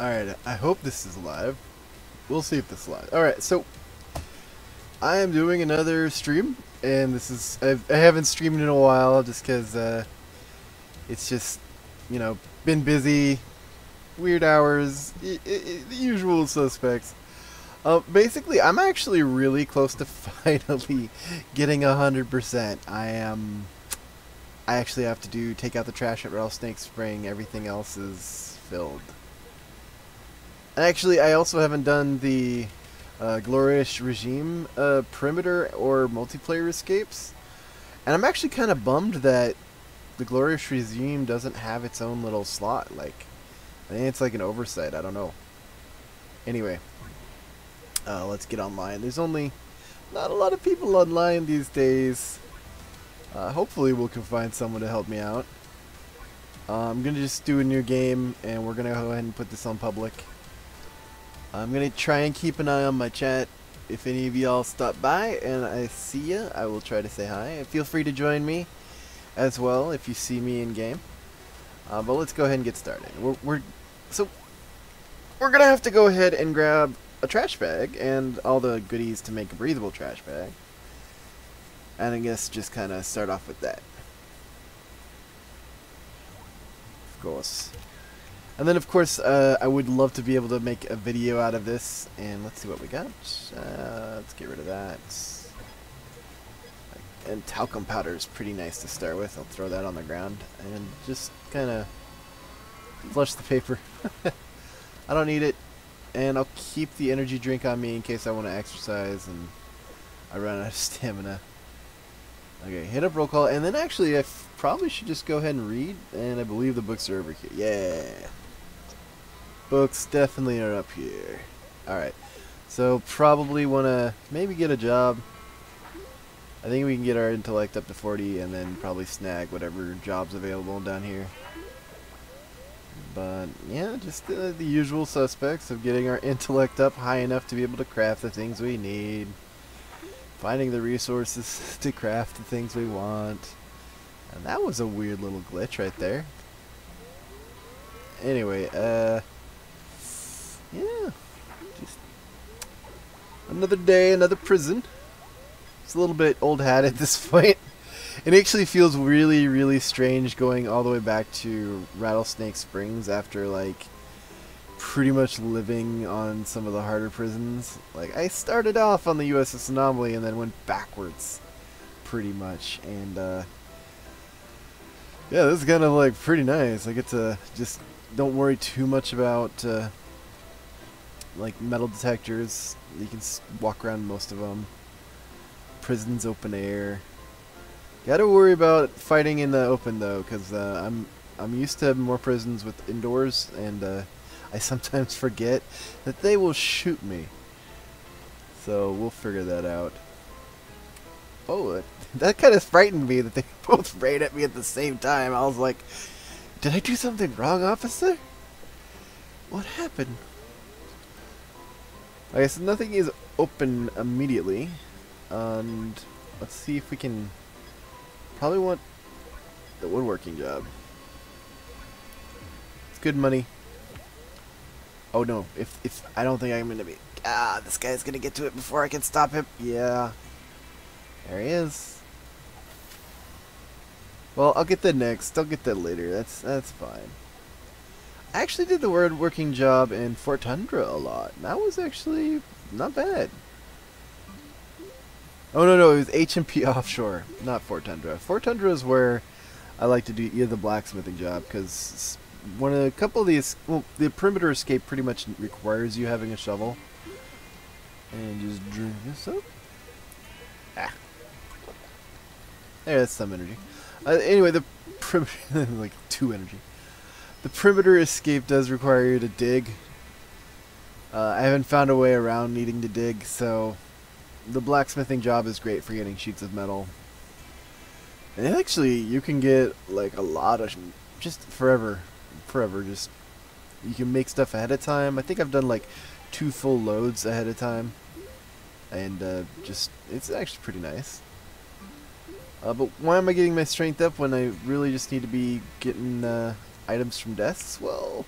Alright, I hope this is live. We'll see if this is live. Alright, so I am doing another stream, and this is I've, I haven't streamed in a while just because uh, it's just you know been busy, weird hours, i i the usual suspects. Uh, basically, I'm actually really close to finally getting a hundred percent. I am. I actually have to do take out the trash at Rattlesnake Spring. Everything else is filled. And Actually, I also haven't done the uh, Glorious Regime uh, perimeter or multiplayer escapes. And I'm actually kind of bummed that the Glorious Regime doesn't have its own little slot. Like, I think it's like an oversight. I don't know. Anyway, uh, let's get online. There's only not a lot of people online these days. Uh, hopefully, we can find someone to help me out. Uh, I'm gonna just do a new game, and we're gonna go ahead and put this on public. I'm going to try and keep an eye on my chat. If any of y'all stop by and I see ya, I will try to say hi. Feel free to join me as well if you see me in game. Uh, but let's go ahead and get started. We're, we're so we're gonna have to go ahead and grab a trash bag and all the goodies to make a breathable trash bag. And I guess just kind of start off with that. Of course. And then, of course, uh, I would love to be able to make a video out of this. And let's see what we got. Uh, let's get rid of that. And talcum powder is pretty nice to start with. I'll throw that on the ground. And just kind of flush the paper. I don't need it. And I'll keep the energy drink on me in case I want to exercise and I run out of stamina. Okay, hit up roll call. And then actually, I probably should just go ahead and read. And I believe the books are over here. Yeah. Books definitely are up here. Alright. So probably want to maybe get a job. I think we can get our intellect up to 40 and then probably snag whatever jobs available down here. But yeah, just uh, the usual suspects of getting our intellect up high enough to be able to craft the things we need. Finding the resources to craft the things we want. And that was a weird little glitch right there. Anyway, uh, yeah, just another day, another prison. It's a little bit old hat at this point. It actually feels really, really strange going all the way back to Rattlesnake Springs after like pretty much living on some of the harder prisons. Like I started off on the USS Anomaly and then went backwards pretty much and uh yeah, this is kind of like pretty nice. I get to just don't worry too much about uh, like metal detectors. You can walk around most of them. Prisons open air. Got to worry about fighting in the open though, because uh, I'm I'm used to more prisons with indoors, and uh, I sometimes forget that they will shoot me. So we'll figure that out. Oh, that kind of frightened me that they both ran at me at the same time. I was like, did I do something wrong, officer? What happened? Okay, so nothing is open immediately. And let's see if we can... Probably want the woodworking job. It's good money. Oh no, if, if I don't think I'm to be... Ah, this guy's to get to it before I can stop him. Yeah. There he is. Well, I'll get the next. I'll get that later. That's that's fine. I actually did the word working job in Fort Tundra a lot. That was actually not bad. Oh no no, it was HMP Offshore, not Fort Tundra. Fort Tundra is where I like to do either the blacksmithing job because one of a couple of these, well, the perimeter escape pretty much requires you having a shovel. And just drink this up. Ah. There, that's some energy. Uh, anyway, the perimeter, like two energy. The perimeter escape does require you to dig. Uh, I haven't found a way around needing to dig, so the blacksmithing job is great for getting sheets of metal. And actually, you can get like a lot of just forever, forever. Just you can make stuff ahead of time. I think I've done like two full loads ahead of time, and uh, just it's actually pretty nice. Uh, but why am I getting my strength up when I really just need to be getting uh, items from deaths? Well,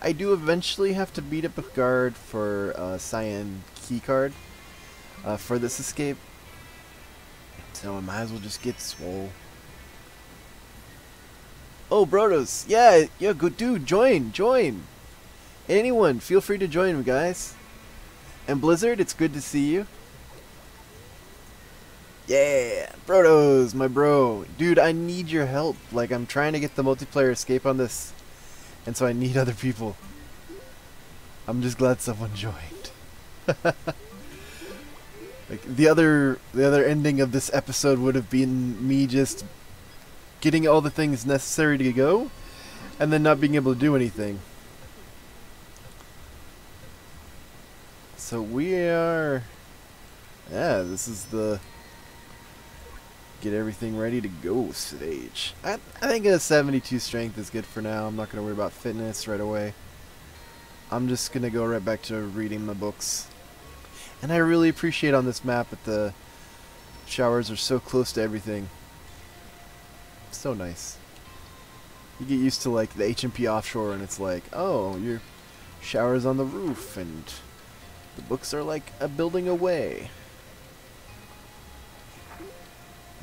I do eventually have to beat up a guard for uh, Cyan keycard uh, for this escape. So I might as well just get swole. Oh, Brodos. Yeah, yeah, good dude. Join, join. Anyone, feel free to join guys. And Blizzard, it's good to see you. Yeah, Brodos, my bro. Dude, I need your help. Like, I'm trying to get the multiplayer escape on this. And so I need other people. I'm just glad someone joined. like the other the other ending of this episode would have been me just getting all the things necessary to go and then not being able to do anything. So we are yeah, this is the get everything ready to go stage. I, I think a 72 strength is good for now. I'm not going to worry about fitness right away. I'm just going to go right back to reading my books. And I really appreciate on this map that the showers are so close to everything. So nice. You get used to like the HMP offshore and it's like, oh, your shower's on the roof and the books are like a building away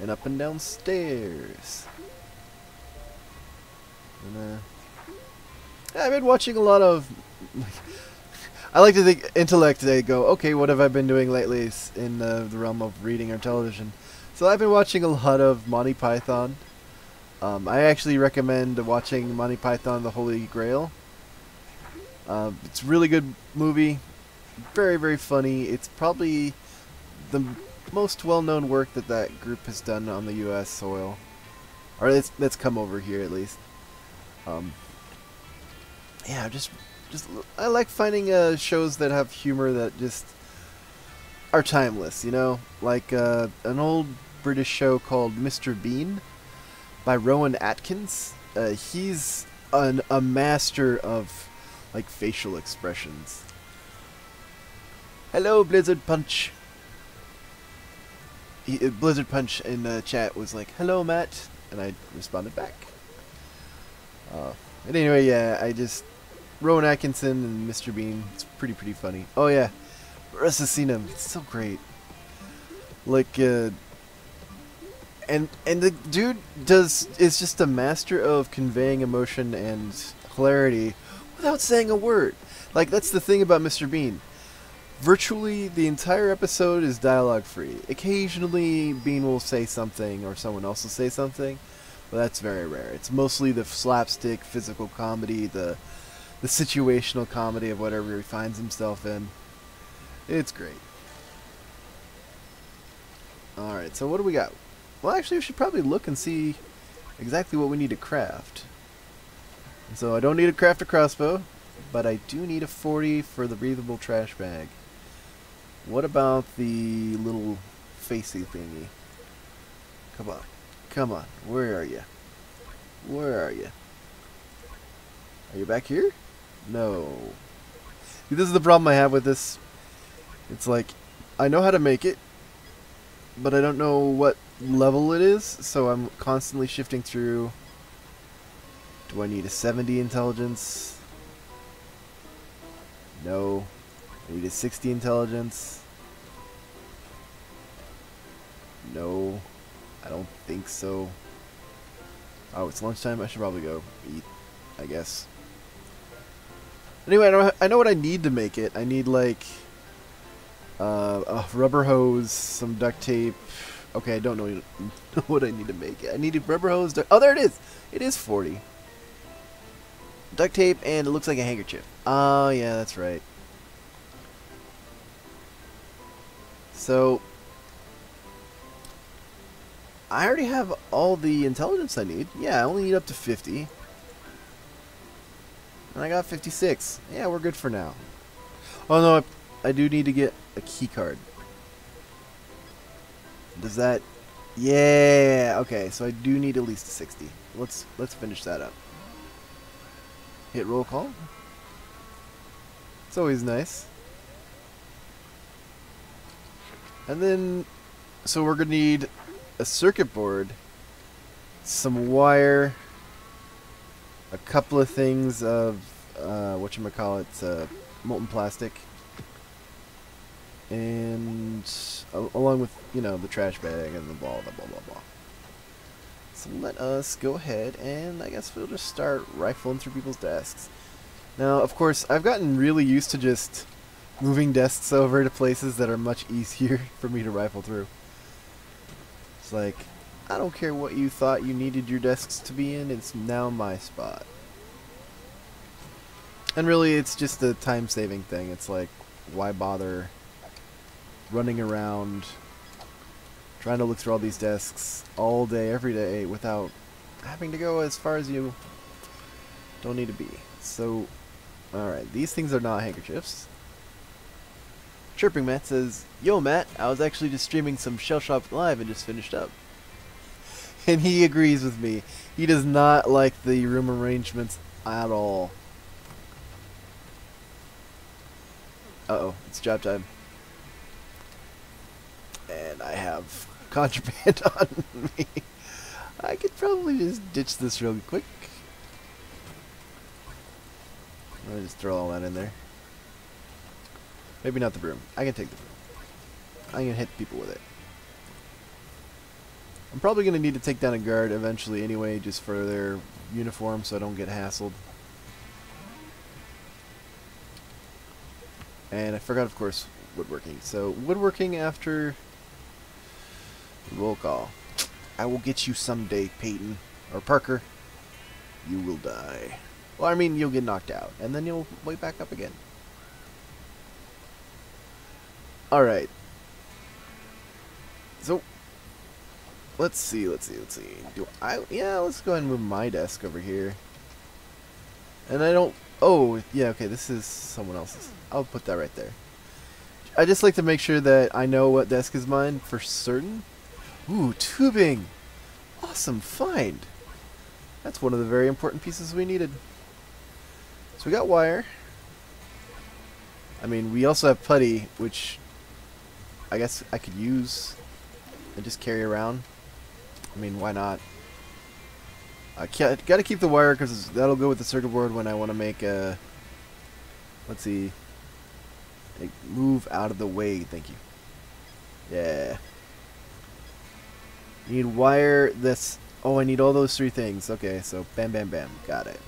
and up and down stairs. And, uh, I've been watching a lot of. I like to think intellect. They go, okay, what have I been doing lately in uh, the realm of reading or television? So I've been watching a lot of Monty Python. Um, I actually recommend watching Monty Python: The Holy Grail. Uh, it's a really good movie, very very funny. It's probably the most well-known work that that group has done on the U.S. soil, or that's that's come over here at least. Um, yeah, just just I like finding uh, shows that have humor that just are timeless. You know, like uh, an old British show called Mr. Bean by Rowan Atkins. Uh, he's an, a master of like facial expressions. Hello, Blizzard Punch he, uh, Blizzard Punch in the chat was like, "Hello, Matt," and I responded back. Uh, but anyway, yeah, I just Rowan Atkinson and Mr. Bean. It's pretty pretty funny. Oh yeah, Russ has seen him. It's so great. Like, uh, and and the dude does is just a master of conveying emotion and hilarity without saying a word. Like that's the thing about Mr. Bean virtually the entire episode is dialogue free. Occasionally, Bean will say something or someone else will say something, but that's very rare. It's mostly the slapstick, physical comedy, the the situational comedy of whatever he finds himself in. It's great. Alright, so what do we got? Well, actually, we should probably look and see exactly what we need to craft. So I don't need to craft a crossbow, but I do need a 40 for the breathable trash bag. What about the little facey thingy? Come on. Come on. Where are you? Where are you? Are you back here? No. See, this is the problem I have with this. It's like, I know how to make it, but I don't know what level it is, so I'm constantly shifting through. Do I need a 70 intelligence? No. I need a 60 intelligence. No, I don't think so. Oh, it's lunchtime. I should probably go eat, I guess. Anyway, I know, what I need to make it. I need, like, uh, a rubber hose, some duct tape. Okay, I don't know what I need to make it. I need a rubber hose. Oh, there it is. It is 40. Duct tape, and it looks like a handkerchief. Oh, yeah, that's right. So, I already have all the intelligence I need. Yeah, I only need up to 50. And I got 56. Yeah, we're good for now. Oh no, I, I do need to get a key card. Does that... Yeah, okay, so I do need at least a 60. Let's let's finish that up. Hit roll call. It's always nice. And then, so we're going to need a circuit board, some wire, a couple of things of uh, what you call it, uh, molten plastic, and along with you know the trash bag and the blah blah blah blah blah. So let us go ahead and I guess we'll just start rifling through people's desks. Now, of course, I've gotten really used to just moving desks over to places that are much easier for me to rifle through. It's like, I don't care what you thought you needed your desks to be in, it's now my spot. And really, it's just a time-saving thing. It's like, why bother running around trying to look through all these desks all day, every day, without having to go as far as you don't need to be. So, alright, these things are not handkerchiefs. Chirping Matt says, Yo Matt, I was actually just streaming some Shell Shock Live and just finished up. And he agrees with me. He does not like the room arrangements at all. Uh-oh, it's job time. And I have contraband on me. I could probably just ditch this real quick. Let me just throw all that in there. Maybe not the broom. I can take the broom. I can hit people with it. I'm probably going to need to take down a guard eventually anyway, just for their uniform so I don't get hassled. And I forgot, of course, woodworking. So, woodworking after roll call. I will get you someday, Peyton. Or Parker. You will die. Well, I mean, you'll get knocked out. And then you'll wake back up again. Alright. So, let's see, let's see, let's see. Do I, yeah, let's go ahead and move my desk over here. And I don't, oh, yeah, okay, this is someone else's. I'll put that right there. I just like to make sure that I know what desk is mine for certain. Ooh, tubing! Awesome find! That's one of the very important pieces we needed. So we got wire. I mean, we also have putty, which I guess I could use and just carry around. I mean, why not? I can't, got to keep the wire because that'll go with the circuit board when I want to make a. Let's see. Like, move out of the way. Thank you. Yeah. Need wire this. Oh, I need all those three things. Okay, so bam, bam, bam. Got it.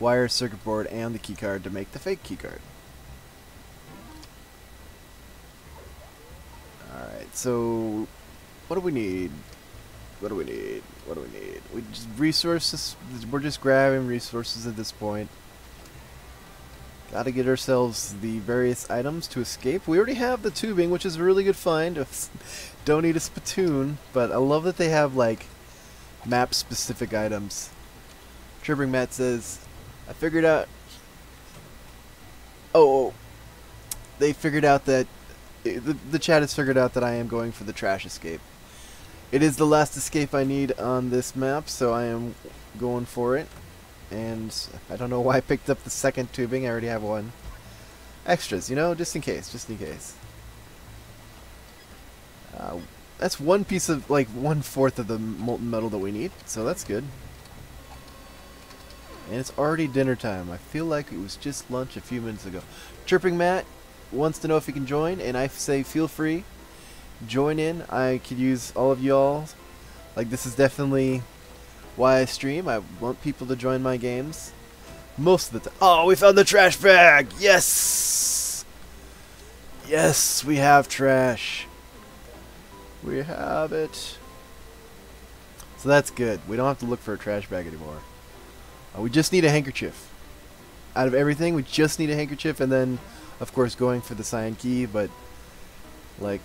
Wire, circuit board, and the keycard to make the fake keycard. Alright, so what do we need? What do we need? What do we need? We just resources. We're just grabbing resources at this point. Gotta get ourselves the various items to escape. We already have the tubing, which is a really good find. Don't need a spittoon, but I love that they have like map-specific items. Chirping Matt says, I figured out... Oh, oh, they figured out that the, the chat has figured out that I am going for the trash escape. It is the last escape I need on this map, so I am going for it. And I don't know why I picked up the second tubing, I already have one. Extras, you know, just in case, just in case. Uh, that's one piece of, like, one-fourth of the molten metal that we need, so that's good. And it's already dinner time. I feel like it was just lunch a few minutes ago. Chirping Matt, wants to know if he can join, and I say feel free. Join in. I could use all of y'all. Like, this is definitely why I stream. I want people to join my games. Most of the time. Oh, we found the trash bag! Yes! Yes, we have trash. We have it. So that's good. We don't have to look for a trash bag anymore. Uh, we just need a handkerchief. Out of everything, we just need a handkerchief, and then of course going for the cyan key, but like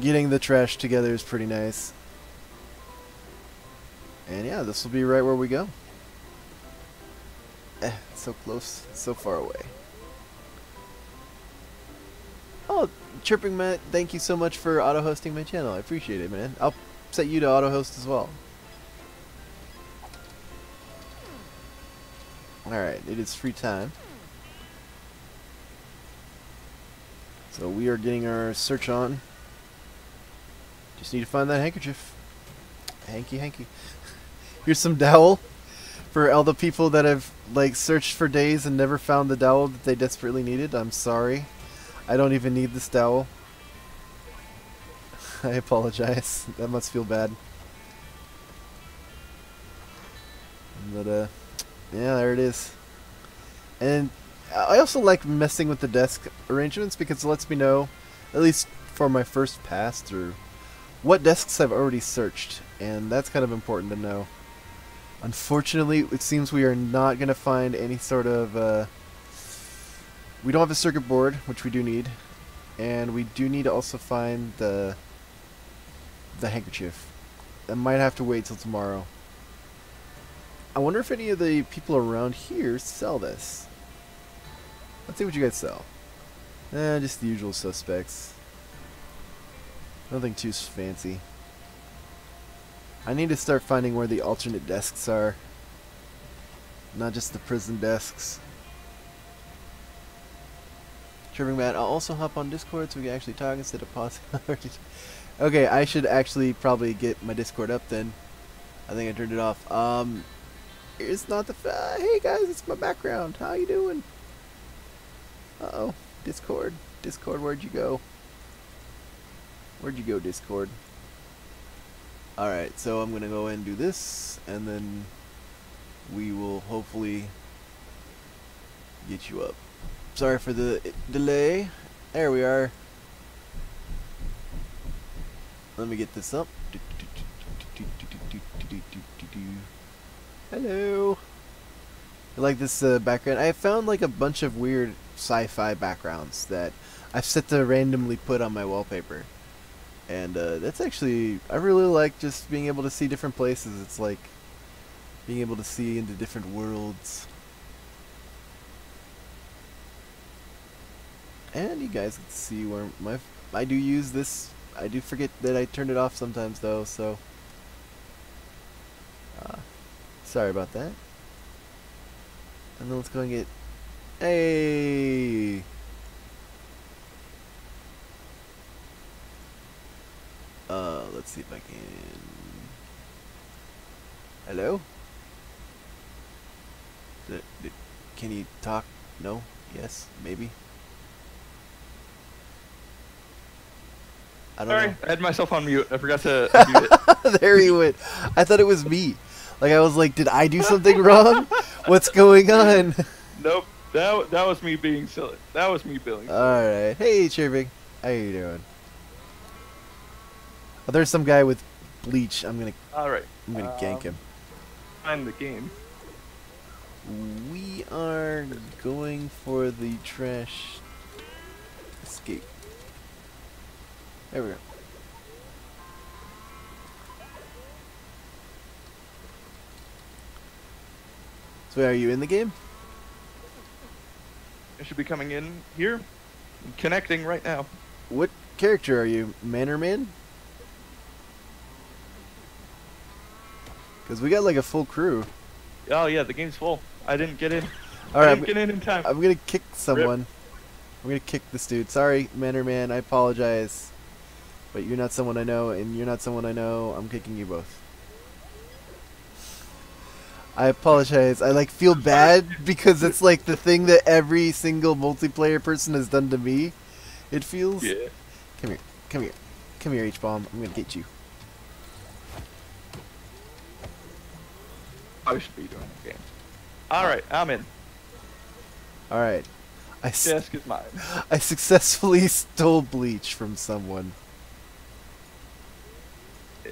getting the trash together is pretty nice. And yeah, this will be right where we go. Eh, so close, so far away. Oh, Chirping Matt, thank you so much for auto-hosting my channel. I appreciate it, man. I'll set you to auto-host as well. Alright, it is free time. So we are getting our search on. Just need to find that handkerchief. Hanky, hanky. Here's some dowel for all the people that have like searched for days and never found the dowel that they desperately needed. I'm sorry. I don't even need this dowel. I apologize. That must feel bad. But uh yeah, there it is. And I also like messing with the desk arrangements because it lets me know, at least for my first pass through, what desks I've already searched, and that's kind of important to know. Unfortunately, it seems we are not going to find any sort of... Uh, we don't have a circuit board, which we do need, and we do need to also find the the handkerchief. That might have to wait till tomorrow. I wonder if any of the people around here sell this. Let's see what you guys sell. Eh, just the usual suspects. Nothing too fancy. I need to start finding where the alternate desks are. Not just the prison desks. Chirping Matt, I'll also hop on Discord so we can actually talk instead of pausing. okay, I should actually probably get my Discord up then. I think I turned it off. Um, it's not the. Uh, hey guys, it's my background. How you doing? Uh oh, Discord. Discord, where'd you go? Where'd you go, Discord? Alright, so I'm gonna go and do this, and then we will hopefully get you up. Sorry for the delay. There we are. Let me get this up. Hello. I like this uh, background. I found like a bunch of weird sci-fi backgrounds that I've set to randomly put on my wallpaper. And uh, that's actually, I really like just being able to see different places. It's like being able to see into different worlds. And you guys can see where my, I do use this, I do forget that I turned it off sometimes though, so. Uh, sorry about that. And then let's go and get Hey. Uh, let's see if I can. Hello? Can you talk? No? Yes? Maybe? I don't Sorry, know. I had myself on mute. I forgot to mute it. there he went. I thought it was me. Like I was like, did I do something wrong? What's going on? Nope. That that was me being silly. That was me being. All right. Hey, Chirping. How you doing? Oh, there's some guy with bleach. I'm gonna. All right. I'm gonna um, gank him. Find the game. We are going for the trash escape. There we go. So, are you in the game? I should be coming in here, connecting right now. What character are you, Manor Man? Because we got like a full crew. Oh yeah, the game's full. I didn't get in. All right, I didn't get in in time. I'm gonna kick someone. Rip. I'm gonna kick this dude. Sorry, Manor Man. I apologize. But you're not someone I know, and you're not someone I know. I'm kicking you both. I apologize. I like feel bad because it's like the thing that every single multiplayer person has done to me. It feels. Yeah. Come here. Come here. Come here, H bomb. I'm gonna get you. I should be doing the game. All right, I'm in. All right. I desk is mine. I successfully stole bleach from someone. Do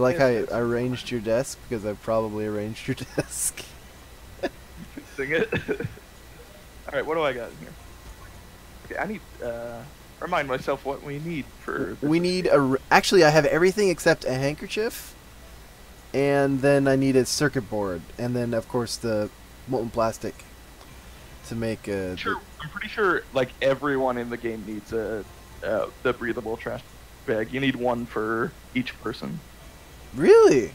you like how I arranged your desk? Because I probably arranged your desk. Sing it. Alright, what do I got in here? Okay, I need, uh, remind myself what we need for... We need a... Actually, I have everything except a handkerchief. And then I need a circuit board. And then, of course, the molten plastic to make a... Sure, I'm pretty sure, like, everyone in the game needs a, uh, the breathable trash bag. You need one for each person. Really?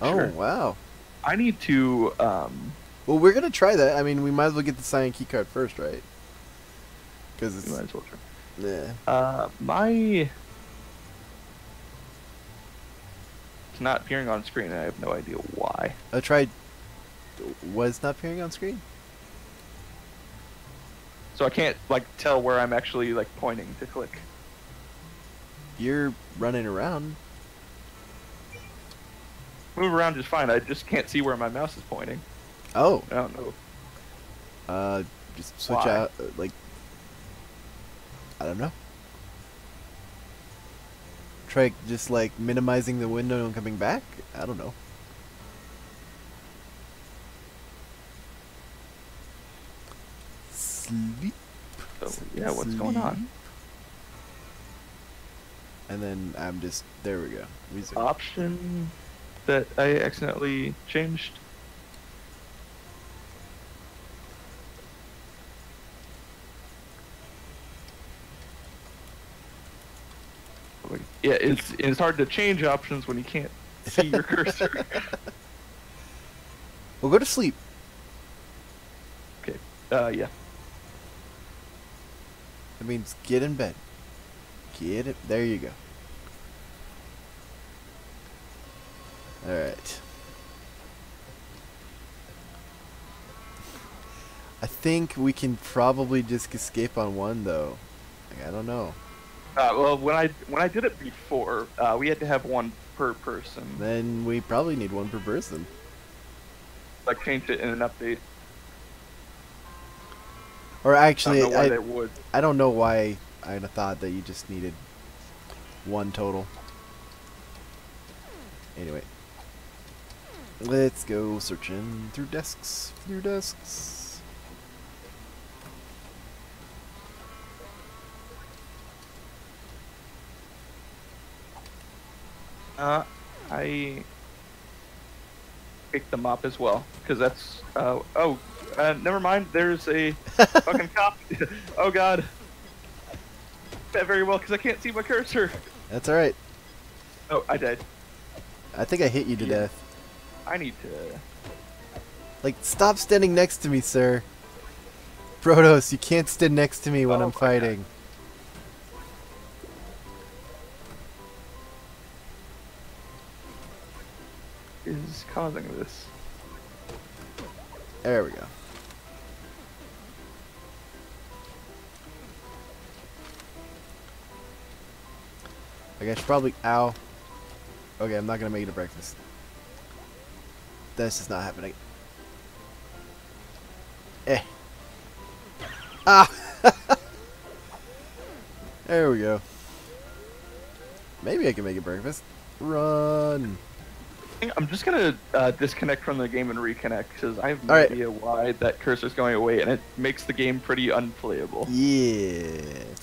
Sure. Oh wow. I need to. Um, well, we're gonna try that. I mean, we might as well get the cyan key card first, right? Because it's. might as well try. Yeah. Uh, my It's not appearing on screen, and I have no idea why. I tried. Was not appearing on screen. So I can't like tell where I'm actually like pointing to click. You're running around. Move around just fine. I just can't see where my mouse is pointing. Oh, I don't know. uh, just switch Why? out. uh, Like, I don't know. Try just like minimizing the window and coming back. I don't know. Sleep. So yeah, what's going on? And then I'm just there. We go. Resume. Option that I accidentally changed. Yeah, it's it's hard to change options when you can't see your cursor. Well, go to sleep. okay. Uh, yeah. That means get in bed. Get it. There you go. Alright. I think we can probably just escape on one, though. Like, I don't know. Uh, well, when I when I did it before, uh, we had to have one per person. Then we probably need one per person. Like changed it in an update. Or I actually, don't know why I, they would. I don't know why I'd have thought that you just needed one total. Anyway. Let's go searching through desks. Through desks. Uh, I picked them up as well because that's. Uh, oh, uh, never mind. There's a fucking cop. oh god. That very well because I can't see my cursor. That's alright. Oh, I died. I think I hit you to Yeah. death. I need to. Like, stop standing next to me, sir. Protos, you can't stand next to me when Oh I'm fighting. God. Is causing this. There we go. Like I should probably. Ow. Okay, I'm not gonna make it to breakfast. This is not happening. Eh. Ah! there we go. Maybe I can make it breakfast. Run! I'm just gonna uh, disconnect from the game and reconnect because I have no Alright. idea why that cursor's going away, and it makes the game pretty unplayable. Yeah.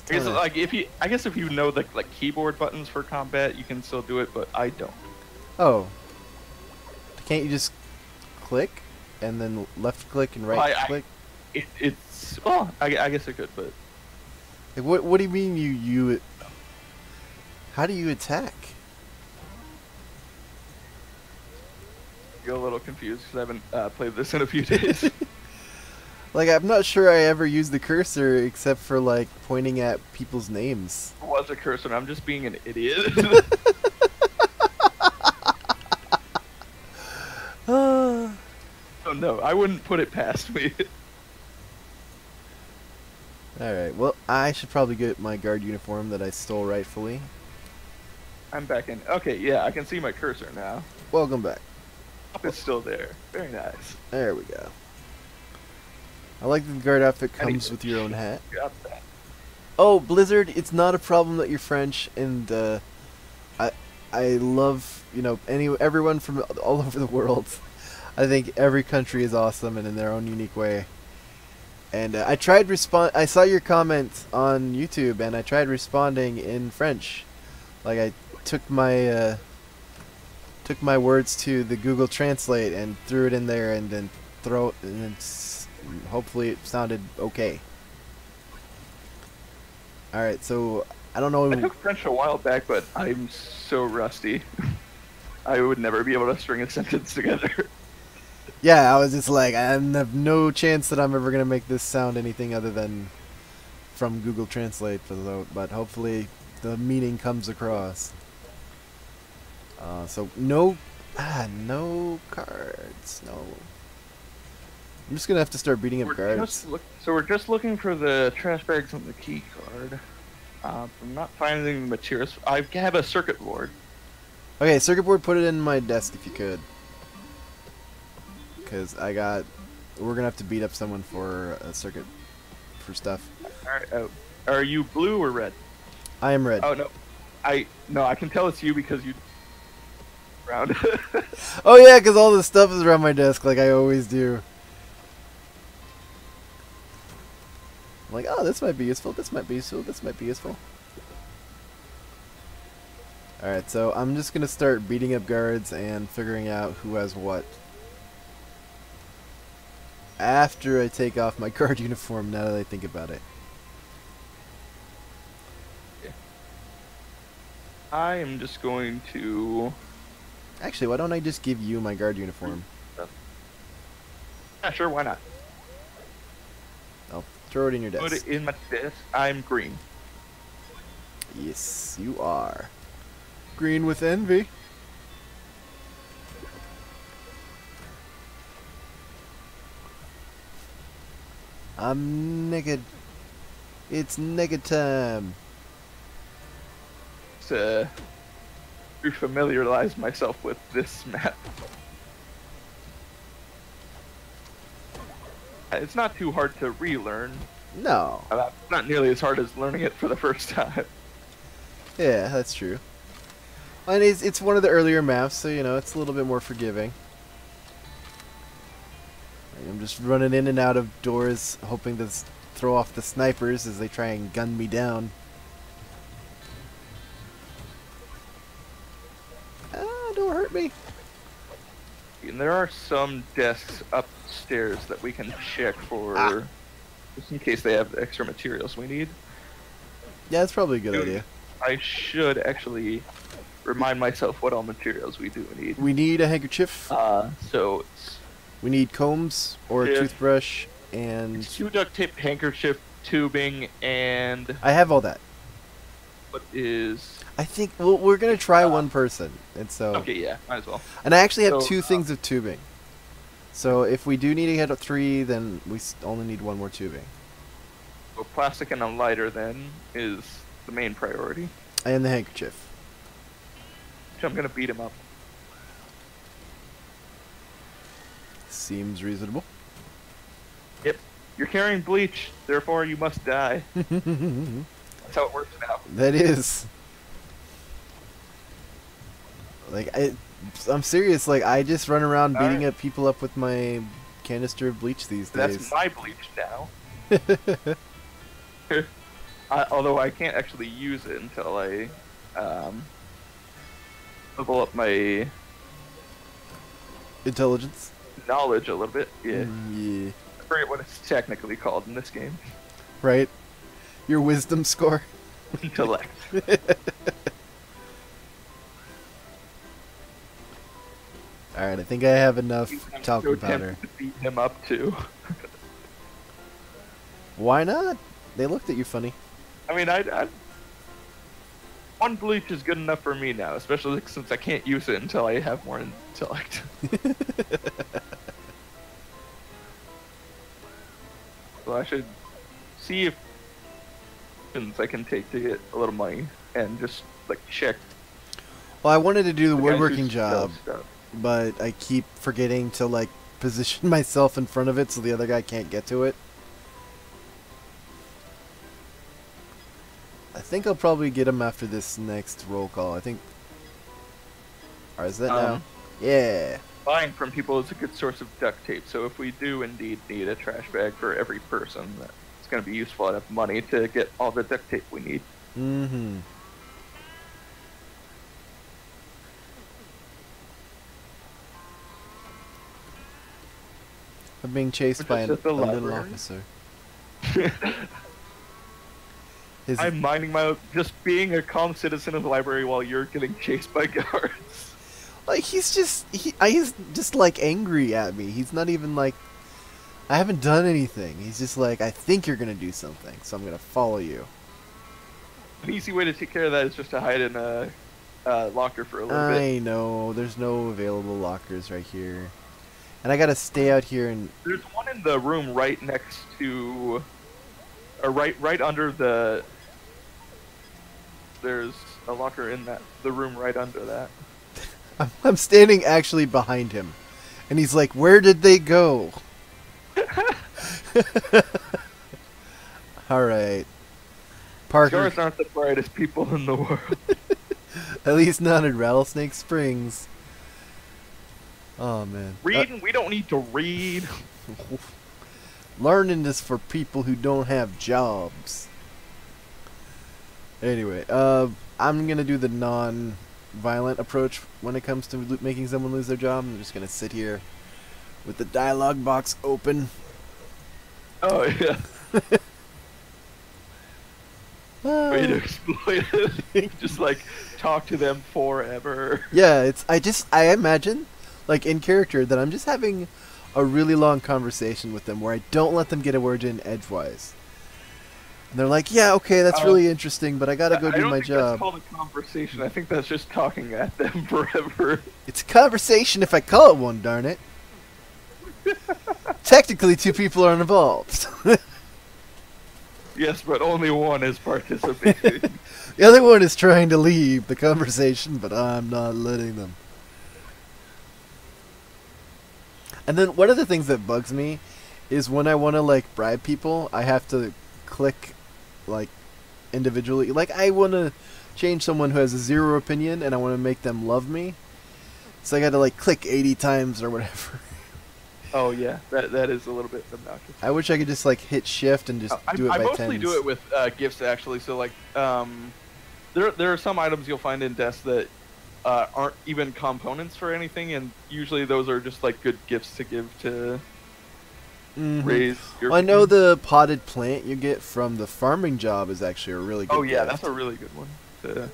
I guess, like if you, I guess if you know the like keyboard buttons for combat, you can still do it, but I don't. Oh. Can't you just click and then left click and right Well, I- I- click? It, it's well, I, I guess it could, but Like, what What do you mean you you? How do you attack? I get a little confused because I haven't uh, played this in a few days. Like I'm not sure I ever used the cursor except for like pointing at people's names. It was a cursor, and I'm just being an idiot. Oh no, I wouldn't put it past me. All right. Well, I should probably get my guard uniform that I stole rightfully. I'm back in. Okay, yeah, I can see my cursor now. Welcome back. It's still there. Very nice. There we go. I like that the guard outfit comes with your own hat. Got that. Oh, Blizzard, it's not a problem that you're French, and uh, I I love you know any everyone from all over the world. I think every country is awesome and in their own unique way. And uh, I tried respond. I saw your comment on YouTube, and I tried responding in French. Like I took my uh, took my words to the Google Translate and threw it in there, and then throw it, and hopefully it sounded okay. All right, so I don't know. I took French a while back, but I'm so rusty. I would never be able to string a sentence together. Yeah, I was just like, I have no chance that I'm ever gonna make this sound anything other than from Google Translate. For the, but hopefully the meaning comes across. Uh, so no, ah, no cards. No. I'm just gonna have to start beating up We're just look- so we're just looking for the trash bags and the key card. Uh, I'm not finding the materials. I have a circuit board. Okay, circuit board, put it in my desk if you could. Because I got. We're gonna have to beat up someone for a circuit for stuff. Alright, uh, are you blue or red? I am red. Oh no, I no, I can tell it's you because you. Round. Oh yeah, because all the stuff is around my desk like I always do. I'm like, oh, this might be useful. This might be useful. This might be useful. Alright, so I'm just gonna start beating up guards and figuring out who has what. After I take off my guard uniform, now that I think about it. I am just going to. Actually, why don't I just give you my guard uniform? Yeah, sure, why not? I'll throw it in your desk. Put it in my desk. I'm green. Yes, you are. Green with envy. I'm naked. It's naked time. To refamiliarize myself with this map. It's not too hard to relearn. No. Uh, Not nearly as hard as learning it for the first time. Yeah, that's true. And it's, it's one of the earlier maps, so you know, it's a little bit more forgiving. I'm just running in and out of doors, hoping to throw off the snipers as they try and gun me down. Hurt me. There are some desks upstairs that we can check for, Ah. just in case they have extra materials we need. Yeah, that's probably a good Dude. idea. I should actually remind myself what all materials we do need. We need a handkerchief. Uh, so it's We need combs or a toothbrush, and two duct tape, handkerchief, tubing, and I have all that. what is I think well, we're gonna try one person, and so okay? Yeah, might as well. and I actually have So, two uh, things of tubing. So if we do need to get a three, then we only need one more tubing, So plastic and a lighter then is the main priority. and the handkerchief. So I'm gonna beat him up. Seems reasonable. Yep. You're carrying bleach, therefore you must die. That's how it works now. That is. Like I, I'm serious. Like I just run around beating Alright. up people up with my canister of bleach these days. That's my bleach now. I, although I can't actually use it until I um, level up my Intelligence. knowledge a little bit. Yeah, Mm, yeah. I forget what it's technically called in this game. Right. Your wisdom score. Intellect. All right. I think I have enough talcum powder. to beat him up too. Why not? They looked at you funny. I mean, I, I one bleach is good enough for me now, especially since I can't use it until I have more intellect. so I should see if options I can take to get a little money and just like check Well, I wanted to do the the woodworking job. But I keep forgetting to like position myself in front of it so the other guy can't get to it. I think I'll probably get him after this next roll call. I think. Or is that now? Um, Yeah. Buying from people is a good source of duct tape, so if we do indeed need a trash bag for every person, that it's going to be useful enough money to get all the duct tape we need. Mm-hmm. I'm being chased by an, a little officer. I'm minding my just being a calm citizen of the library while you're getting chased by guards. like he's just he, I, he's just like angry at me. He's not even like I haven't done anything. He's just like I think you're gonna do something, so I'm gonna follow you. An easy way to take care of that is just to hide in a uh, locker for a little bit. I know. There's no available lockers right here. And I gotta stay out here and There's one in the room right next to, or right right under the. There's a locker in that the room right under that. I'm, I'm standing actually behind him. And he's like, Where did they go? Alright. Parker, Guards aren't the brightest people in the world. at least not in Rattlesnake Springs. Oh, man. Reading, we don't need to read. Uh, learning is for people who don't have jobs. Anyway, uh, I'm gonna do the non-violent approach when it comes to making someone lose their job. I'm just gonna sit here with the dialogue box open. Oh yeah, Ah. way to exploit it. Just like talk to them forever. Yeah, it's I just I imagine like in character that I'm just having a really long conversation with them where I don't let them get a word in edgewise. And they're like, "Yeah, okay, that's Uh, really interesting, but I got to go I do don't my think job." That's called a conversation. I think that's just talking at them forever. It's a conversation if I call it one, darn it. Technically, two people are involved. Yes, but only one is participating. the other one is trying to leave the conversation, but I'm not letting them. And then one of the things that bugs me is when I want to like bribe people, I have to click like individually. Like I want to change someone who has a zero opinion and I want to make them love me. So I got to like click 80 times or whatever. oh yeah, that that is a little bit obnoxious. I wish I could just like hit shift and just I, do it I by mostly tens. do it with uh, gifts actually. So like, um, there there are some items you'll find in Death that uh, aren't even components for anything, and usually those are just like good gifts to give to Mhm. raise your. Well, I know the potted plant you get from the farming job is actually a really good. Oh yeah, gift. that's a really good one. To,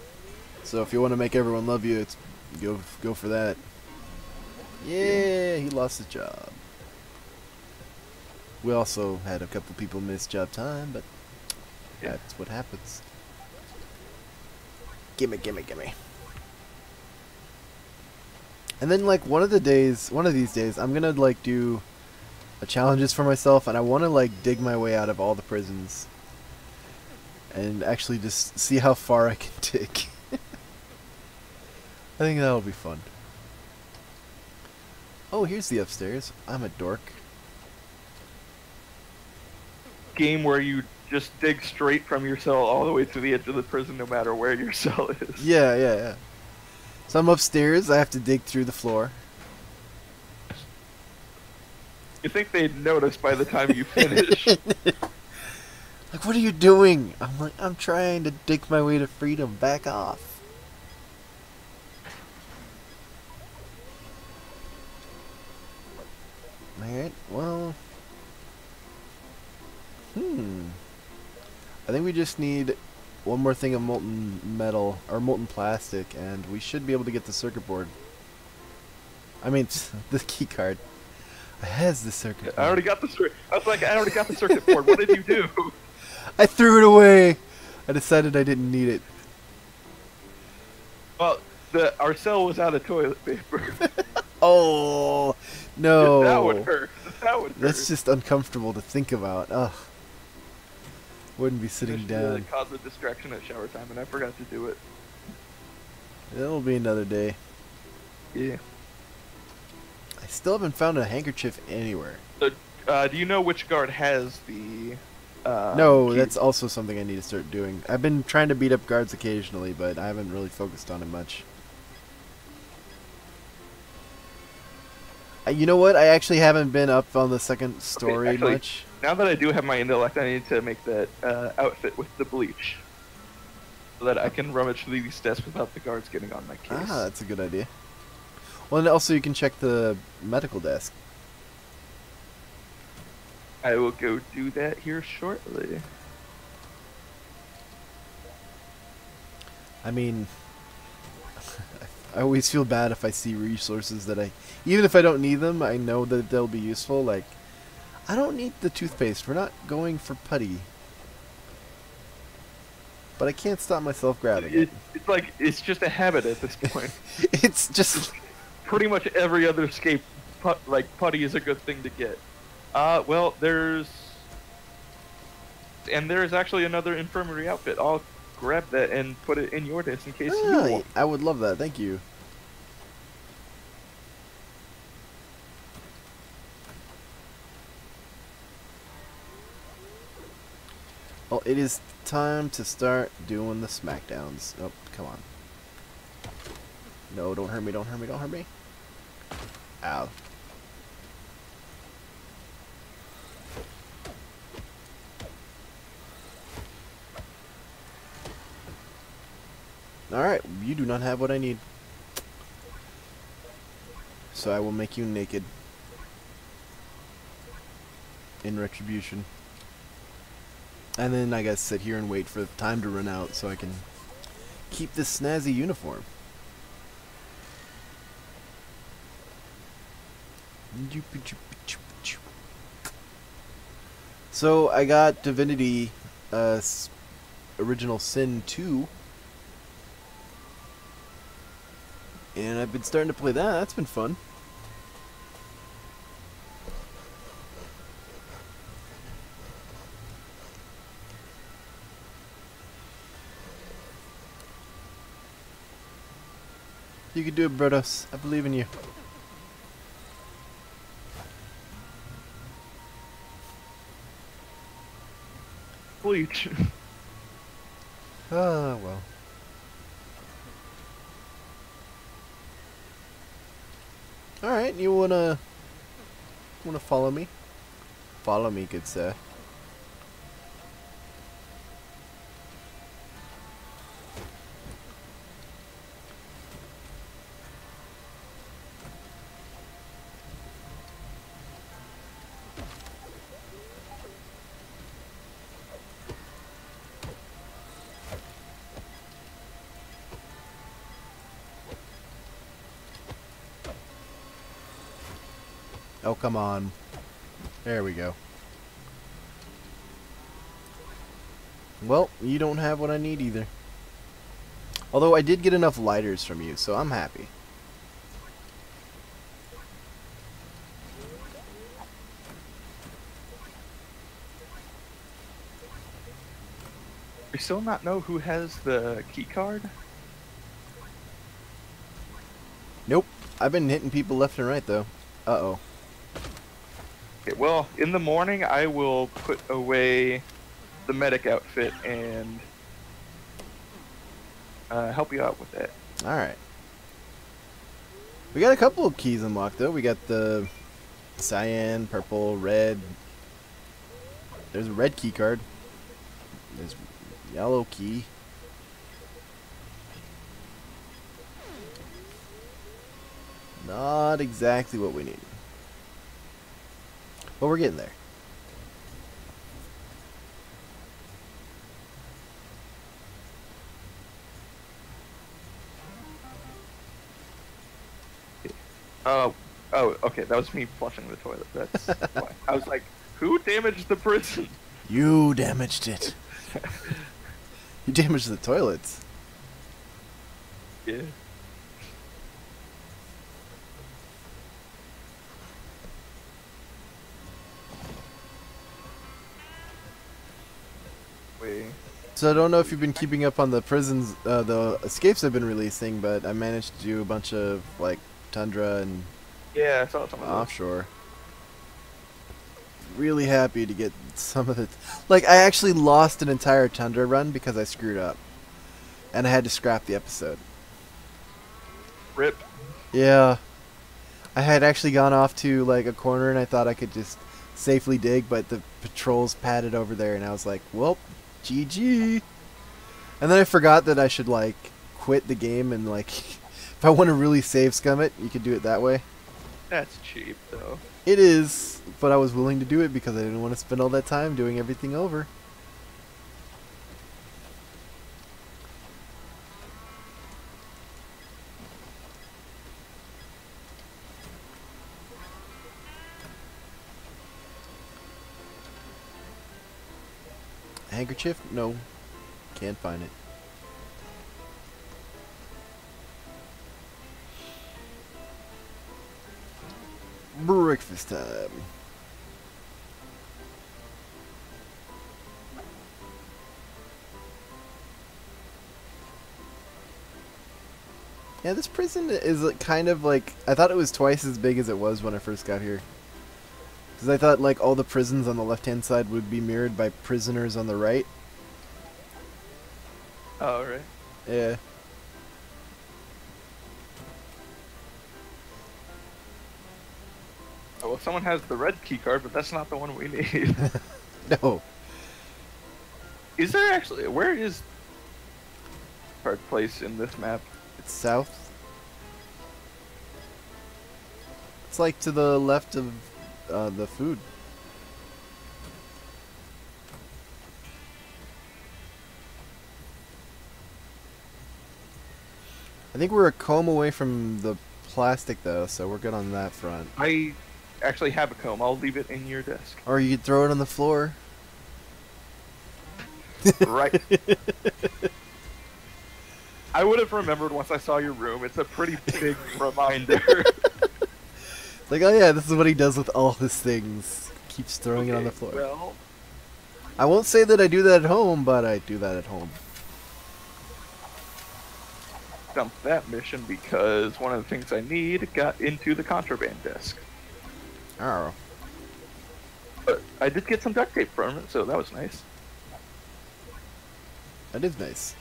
So if you want to make everyone love you, it's go go for that. Yeah, he lost his job. We also had a couple people miss job time, but Yeah. that's what happens. Gimme, gimme, gimme. And then like one of the days, one of these days, I'm gonna like do a challenges for myself, and I want to like dig my way out of all the prisons, and actually just see how far I can dig. I think that'll be fun. Oh, here's the upstairs. I'm a dork. game where you just dig straight from your cell all the way to the edge of the prison, no matter where your cell is. Yeah, yeah, yeah. So I'm upstairs. I have to dig through the floor. You think they'd notice by the time you finish? Like, what are you doing? I'm like, I'm trying to dig my way to freedom. Back off. Alright, well. Hmm. I think we just need one more thing of molten metal, or molten plastic, and we should be able to get the circuit board. I mean, the key card. Has the circuit I already got the circuit. I was like, I already got the circuit board. What did you do? I threw it away. I decided I didn't need it. Well, the our cell was out of toilet paper. Oh no! that would hurt. That would hurt. That's just uncomfortable to think about. Ugh. Wouldn't be sitting down. it caused a distraction at shower time, and I forgot to do it. It'll be another day. Yeah. I still haven't found a handkerchief anywhere. So, uh, do you know which guard has the? Uh, no, key? that's also something I need to start doing. I've been trying to beat up guards occasionally, but I haven't really focused on it much. Uh, you know what? I actually haven't been up on the second story actually- much. Now that I do have my intellect, I need to make that uh, outfit with the bleach, so that I can rummage through these desks without the guards getting on my case. Ah, that's a good idea. Well, and also you can check the medical desk. I will go do that here shortly. I mean, I always feel bad if I see resources that I, even if I don't need them, I know that they'll be useful. Like, I don't need the toothpaste. We're not going for putty. but I can't stop myself grabbing it. It, it's like it's just a habit at this point. It's just Pretty much every other escape, put, like putty, is a good thing to get. Uh, well, there's and there is actually another infirmary outfit. I'll grab that and put it in your desk in case you want. I would love that. Thank you. It is time to start doing the smackdowns. Oh, come on. No, don't hurt me, don't hurt me, don't hurt me. Ow. Alright, you do not have what I need. So I will make you naked. In retribution. And then I gotta sit here and wait for the time to run out so I can keep this snazzy uniform. So I got Divinity uh, Original Sin 2 And I've been starting to play that. That's been fun. You can do it, Brodos. I believe in you. Bleach. Ah, well. Alright, you wanna... Wanna follow me? Follow me, good sir. Oh, come on. There we go. Well, you don't have what I need either. Although I did get enough lighters from you, so I'm happy. We still not know who has the key card. Nope. I've been hitting people left and right, though. Uh-oh. Okay, well, in the morning I will put away the medic outfit and uh, help you out with that. Alright. We got a couple of keys unlocked, though. We got the cyan, purple, red. There's a red key card. There's yellow key. Not exactly what we need. But we're getting there. Oh, oh, okay, that was me flushing the toilet. That's why. I was like, who damaged the prison? You damaged it. you damaged the toilets. Yeah. So I don't know if you've been keeping up on the prisons, uh, the escapes I've been releasing, but I managed to do a bunch of like tundra and Yeah, I saw some of offshore. Really happy to get some of the, like I actually lost an entire tundra run because I screwed up, and I had to scrap the episode. Rip. Yeah, I had actually gone off to like a corner and I thought I could just safely dig, but the patrols padded over there, and I was like, well, GG. And then I forgot that I should like quit the game and like, if I want to really save scum it, you could do it that way. That's cheap, though. It is, but I was willing to do it because I didn't want to spend all that time doing everything over. Handkerchief? No. Can't find it. Breakfast time. Yeah, this prison is kind of like I thought it was twice as big as it was when I first got here. Because I thought like all the prisons on the left-hand side would be mirrored by prisoners on the right. Oh, right. Yeah. Oh, well, someone has the red key card, but that's not the one we need. No. is there actually? Where is card place in this map? It's south. It's like to the left of uh, the food. I think we're a comb away from the plastic though, so we're good on that front. I actually have a comb. I'll leave it in your desk. Or you could throw it on the floor. right. I would have remembered once I saw your room. It's a pretty big reminder. Like, oh yeah, this is what he does with all his things. Keeps throwing it on the floor. Well, I won't say that I do that at home, but I do that at home. dump that mission because one of the things I need got into the contraband desk. Oh. But I did get some duct tape from it, so that was nice. That is nice.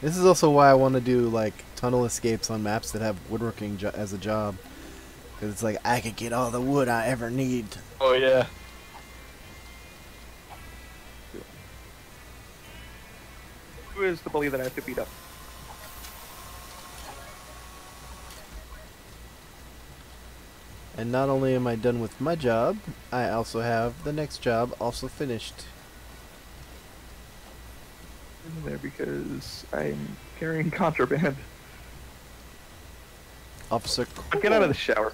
This is also why I want to do like tunnel escapes on maps that have woodworking jo- as a job. Because it's like I could get all the wood I ever need. Oh yeah. Who is the bully that I have to beat up? And not only am I done with my job, I also have the next job also finished. In there because I'm carrying contraband. Officer Get out of the shower.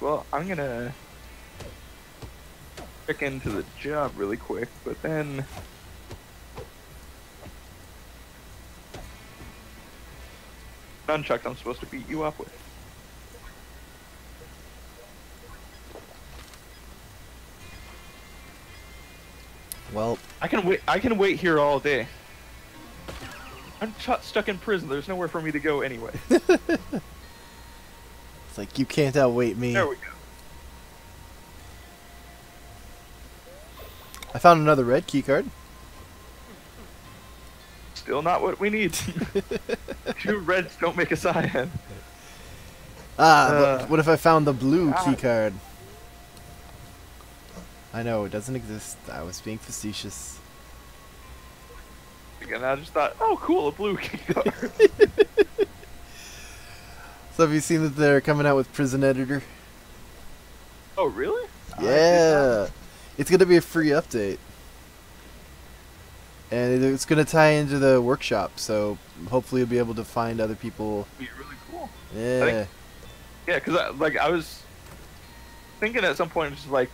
Well, I'm gonna check into the job really quick, but then nunchucks I'm supposed to beat you up with. Well, I can wait. I can wait here all day. I'm stuck in prison. There's nowhere for me to go anyway. it's like you can't outwait me. There we go. I found another red key card. Still not what we need. Two reds don't make a cyan. Ah, Uh, but what if I found the blue ah. key card? I know it doesn't exist. I was being facetious. And I just thought, oh, cool, a blue card. So have you seen that they're coming out with Prison Editor? oh, really? Yeah, it's gonna be a free update, and it's gonna tie into the workshop. So hopefully you'll be able to find other people. Be really cool. Yeah, Yeah, because I, like I was thinking at some point, just like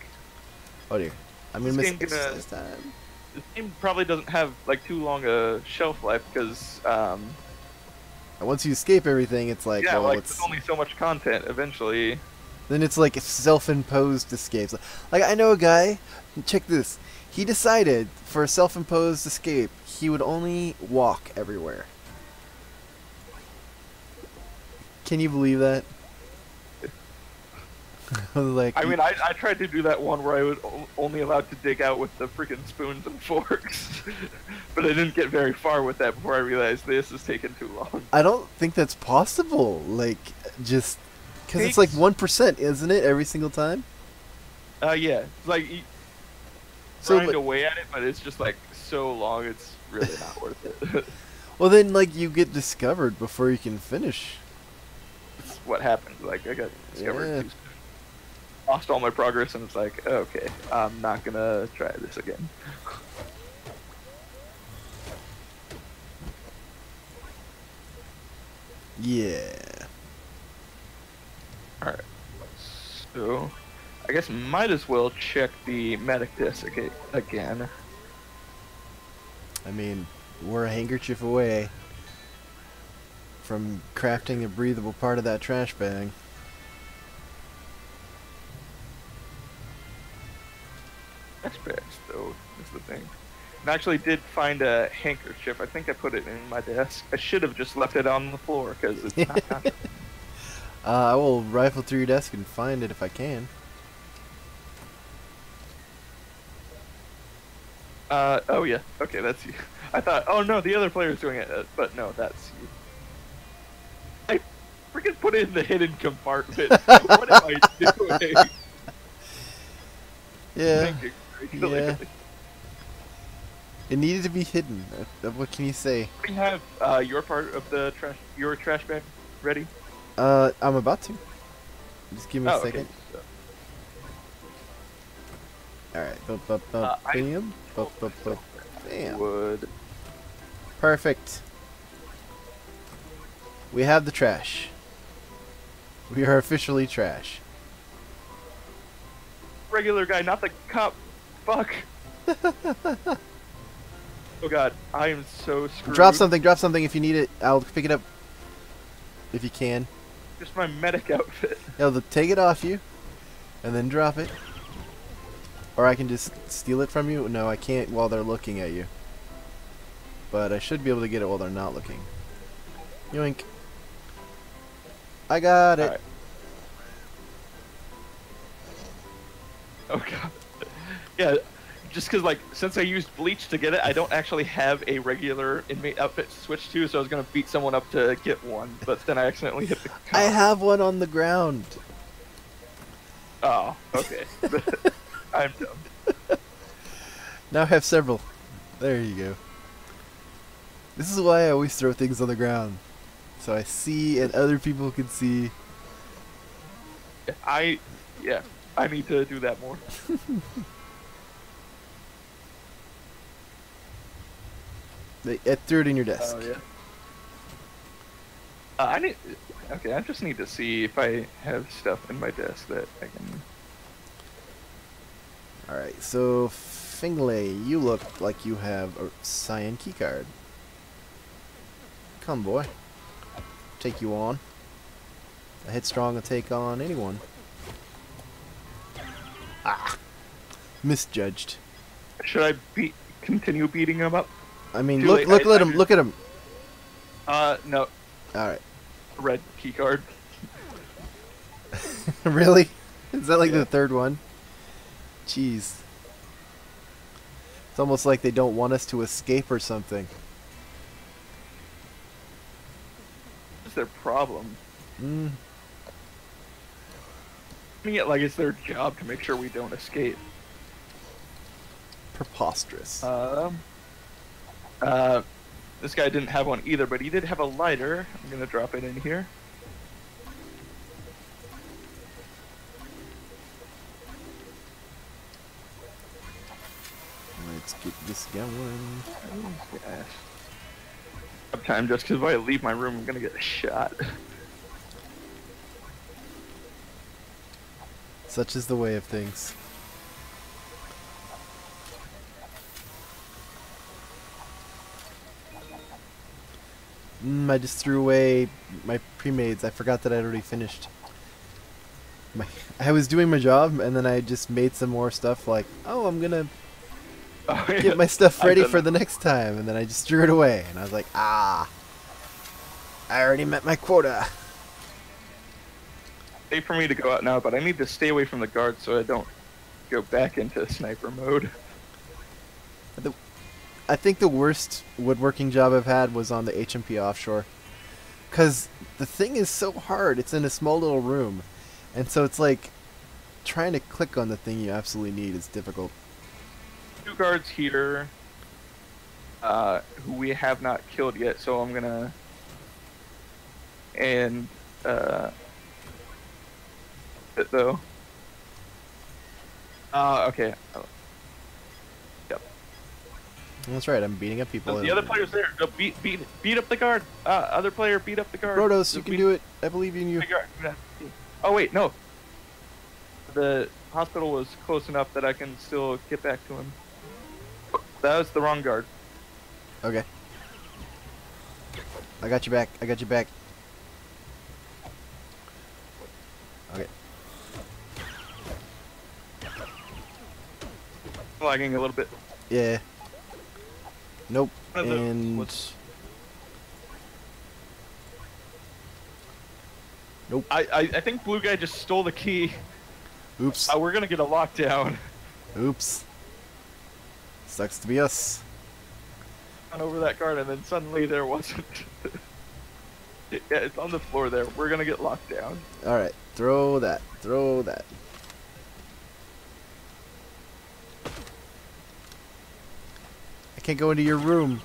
oh dear, I'm gonna This miss game gonna- exercise time. this game probably doesn't have like too long a shelf life because um, And once you escape everything, it's like, yeah, well, like it's there's only so much content. Eventually, then it's like self-imposed escapes. Like I know a guy. Check this. He decided for a self-imposed escape, he would only walk everywhere. Can you believe that? I like, I mean, I, I tried to do that one where I was only allowed to dig out with the freaking spoons and forks, but I didn't get very far with that before I realized this is taking too long. I don't think that's possible. Like, just because it's like one percent, isn't it? Every single time. Uh, yeah, like you So, grind but- away at it, but it's just like so long, it's really not worth it. well, then like you get discovered before you can finish. It's what happened. Like I got discovered. Yeah. Lost all my progress, and it's like, okay, I'm not gonna try this again. Yeah. Alright. So, I guess might as well check the medic desk again. I mean, we're a handkerchief away from crafting a breathable part of that trash bag. Trash bags, though, is the thing. And I actually did find a handkerchief. I think I put it in my desk. I should have just left it on the floor because it's not. Uh, I will rifle through your desk and find it if I can. uh, oh yeah. Okay, that's you. I thought, oh no, the other player's doing it, uh, but no, that's you. I freaking put it in the hidden compartment. what am I doing? Yeah. yeah. it needed to be hidden. Uh, What can you say? Do you have uh, your part of the trash, your trash bag ready? Uh, I'm about to. Just give me a oh, second. okay. So, Alright, bup, bup, bup, Uh, I- bam, bup, bup, bup, bam. wood. Perfect. We have the trash. We are officially trash. Regular guy, not the cop. Fuck. oh god, I am so screwed. Drop something, drop something if you need it. I'll pick it up if you can. Just my medic outfit. Yeah, they'll take it off you and then drop it. Or I can just steal it from you. No, I can't while they're looking at you. But I should be able to get it while they're not looking. Yoink. I got it. Alright. Oh god. Yeah, just because like since I used bleach to get it, I don't actually have a regular inmate outfit to switch to, so I was gonna beat someone up to get one, but then I accidentally hit the. Cop. I have one on the ground. Oh, okay. I'm dumb. Now I have several. There you go. This is why I always throw things on the ground. So I see and other people can see. I, yeah, I need to do that more. They, I threw it in your desk. Oh yeah. Uh, I need. Okay, I just need to see if I have stuff in my desk that I can. Alright, so Finglay, you look like you have a cyan keycard. Come, boy. Take you on. A headstrong will take on anyone. Ah! Misjudged. Should I beat continue beating him up? I mean, Too look, late, look, I- let I him, look at him. Uh, no, Alright. red key card. really? Is that like Yeah. the third one? Jeez. It's almost like they don't want us to escape or something. What's their problem? Mm. I mean, like it's their job to make sure we don't escape. Preposterous. Um. Uh, this guy didn't have one either, but he did have a lighter. I'm gonna drop it in here. Let's get this going. Yes. Uptime just because if I leave my room, I'm gonna get shot. Such is the way of things. Mm, I just threw away my pre-mades. I forgot that I'd already finished. My, I was doing my job, and then I just made some more stuff. Like, oh, I'm gonna Oh, yeah. get my stuff ready for the next time, and then I just threw it away. And I was like, ah, I already met my quota. Safe for me to go out now, but I need to stay away from the guards so I don't go back into sniper mode. I think the worst woodworking job I've had was on the HMP offshore. Cause the thing is so hard. It's in a small little room, and so it's like trying to click on the thing you absolutely need is difficult. Two guards here, uh, who we have not killed yet, so I'm gonna. And, uh. it though. Uh, okay. That's right. I'm beating up people. The other player's there. Go beat, beat, beat up the guard. Uh, other player, beat up the guard. Rhodos, you can beat do it. I believe in you. Oh wait, no. the hospital was close enough that I can still get back to him. That was the wrong guard. Okay. I got you back. I got you back. Okay. Lagging a little bit. Yeah. Nope. One of those And was- nope. I, I, I think Blue Guy just stole the key. Oops. Uh, we're gonna get a lockdown. Oops. Sucks to be us. on over that guard, and then suddenly there wasn't. yeah, it's on the floor there. We're gonna get locked down. All right. Throw that. Throw that. Can't go into your room.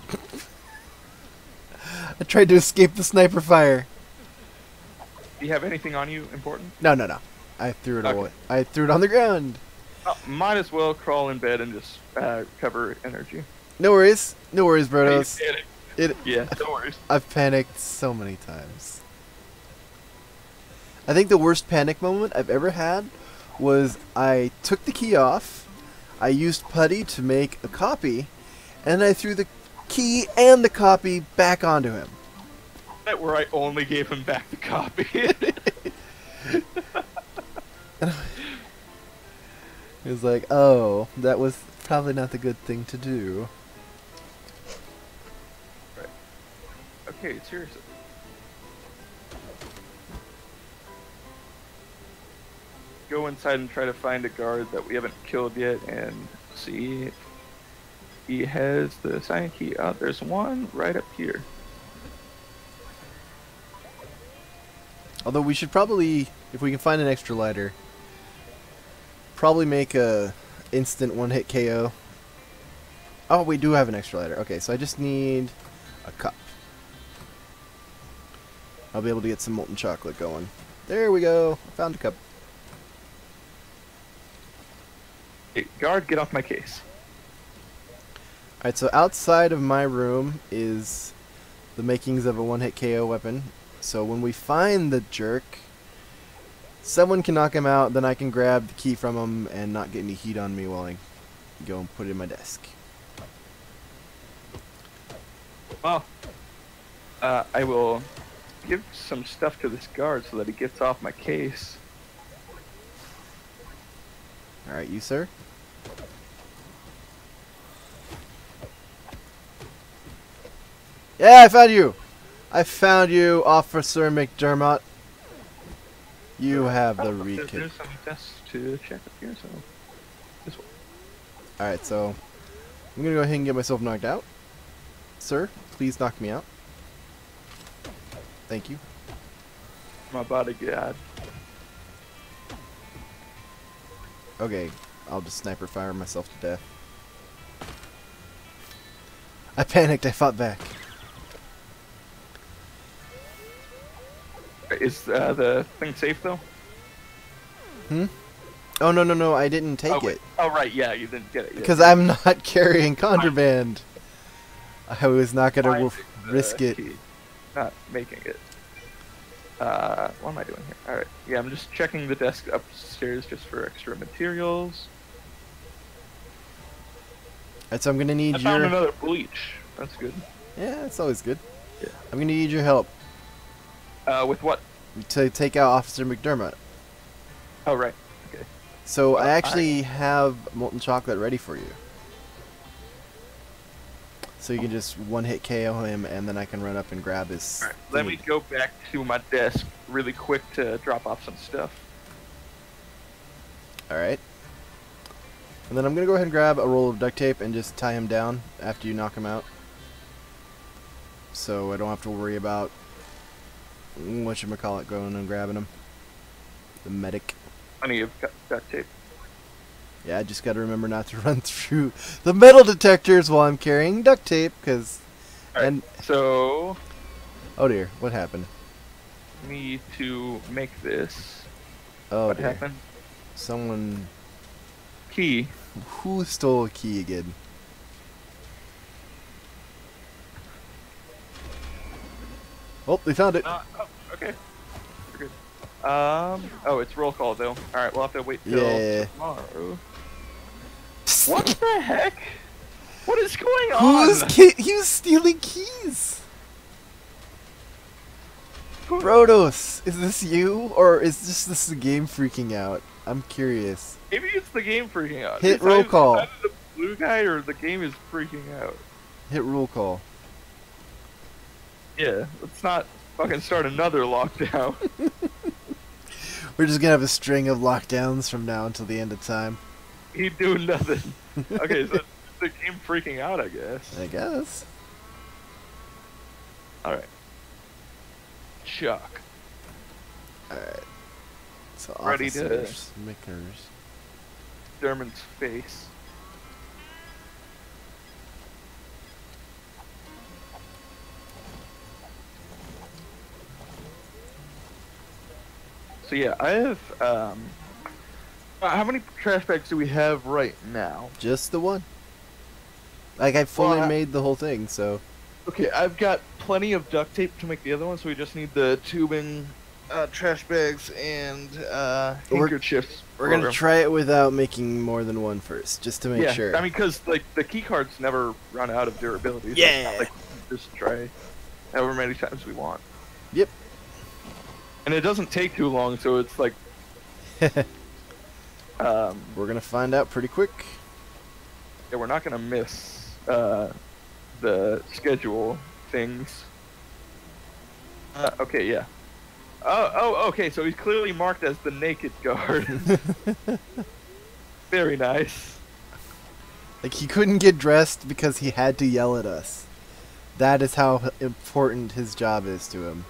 I tried to escape the sniper fire. Do you have anything on you important? No, no, no. I threw it Okay. away. I threw it on the ground. Oh, might as well crawl in bed and just uh, cover energy. No worries. No worries, Brodos. It, Yeah, no worries. I've panicked so many times. I think the worst panic moment I've ever had was I took the key off, I used putty to make a copy, and I threw the key and the copy back onto him. That where I only gave him back the copy. It was like, oh, that was probably not the good thing to do. Right. okay, seriously. Go inside and try to find a guard that we haven't killed yet and see he has the sign key. Oh, there's one right up here. Although we should probably, if we can find an extra lighter, probably make a instant one hit KO. Oh, we do have an extra lighter. Okay, so I just need a cup. I'll be able to get some molten chocolate going. There we go. I found a cup. Hey, guard, get off my case. Alright, so outside of my room is the makings of a one hit KO weapon. So when we find the jerk, someone can knock him out, then I can grab the key from him and not get any heat on me while I go and put it in my desk. Well, uh, I will give some stuff to this guard so that he gets off my case. Alright, you sir? Yeah, I found you! I found you, Officer McDermott. You have the re-kit. There's some tests to check up here, so this one. Alright, so I'm gonna go ahead and get myself knocked out. Sir, please knock me out. Thank you. My bodyguard. Okay, I'll just sniper fire myself to death. I panicked, I fought back. Is uh, the thing safe though? Hmm? Oh no no no, I didn't take oh, it. Oh right, yeah, you didn't get it. Because I'm not carrying contraband. I was not gonna Finding risk it. key, Not making it. Uh, what am I doing here? All right, yeah, I'm just checking the desk upstairs just for extra materials. Alright, so I'm gonna need I found another bleach. That's good. Yeah, it's always good. Yeah. I'm gonna need your help Uh, with what? to take out Officer McDermott. Oh right. Okay. So Well, I I- actually have molten chocolate ready for you. So you can just one hit KO him, and then I can run up and grab his. Right. Let me go back to my desk really quick to drop off some stuff. All right. And then I'm gonna go ahead and grab a roll of duct tape and just tie him down after you knock him out. So I don't have to worry about what you call it going and grabbing him. The medic. Plenty of gu- duct tape. Yeah, I just gotta remember not to run through the metal detectors while I'm carrying duct tape, cause. All right. And So oh dear, what happened? need to make this. Oh what dear. happened? Someone Key. who stole a key again. Oh, they found it. Uh, oh, okay. We're good. Um. Oh, it's roll call though. All right, we'll have to wait till Yeah. tomorrow. What the heck? What is going on? Who's ki- he was stealing keys? Brodos, is this you or is just this the game freaking out? I'm curious. Maybe it's the game freaking out. Hit It's roll call. the blue guy or the game is freaking out. Hit roll call. Yeah, let's not fucking start another lockdown. We're just gonna have a string of lockdowns from now until the end of time. he doing nothing. Okay, so the game freaking out, I guess. I guess. All right. Chuck. Alright. So Ready to- officers, makers. Dermon's face. So yeah, I have um uh, how many trash bags do we have right now? Just the one. Like I fully Well, I- made the whole thing, so Okay, I've got plenty of duct tape to make the other one, so we just need the tubing, uh, trash bags, and uh, We're- we're gonna try it without making more than one first, just to make yeah, sure. I mean, because like the key cards never run out of durability. so Yeah. not like just try however many times we want. Yep. And it doesn't take too long, so it's like, um, We're gonna find out pretty quick. yeah, we're not gonna miss uh, the schedule things. Uh, okay, yeah. Oh, oh, okay. So he's clearly marked as the naked guard. Very nice. Like he couldn't get dressed because he had to yell at us. That is how important his job is to him.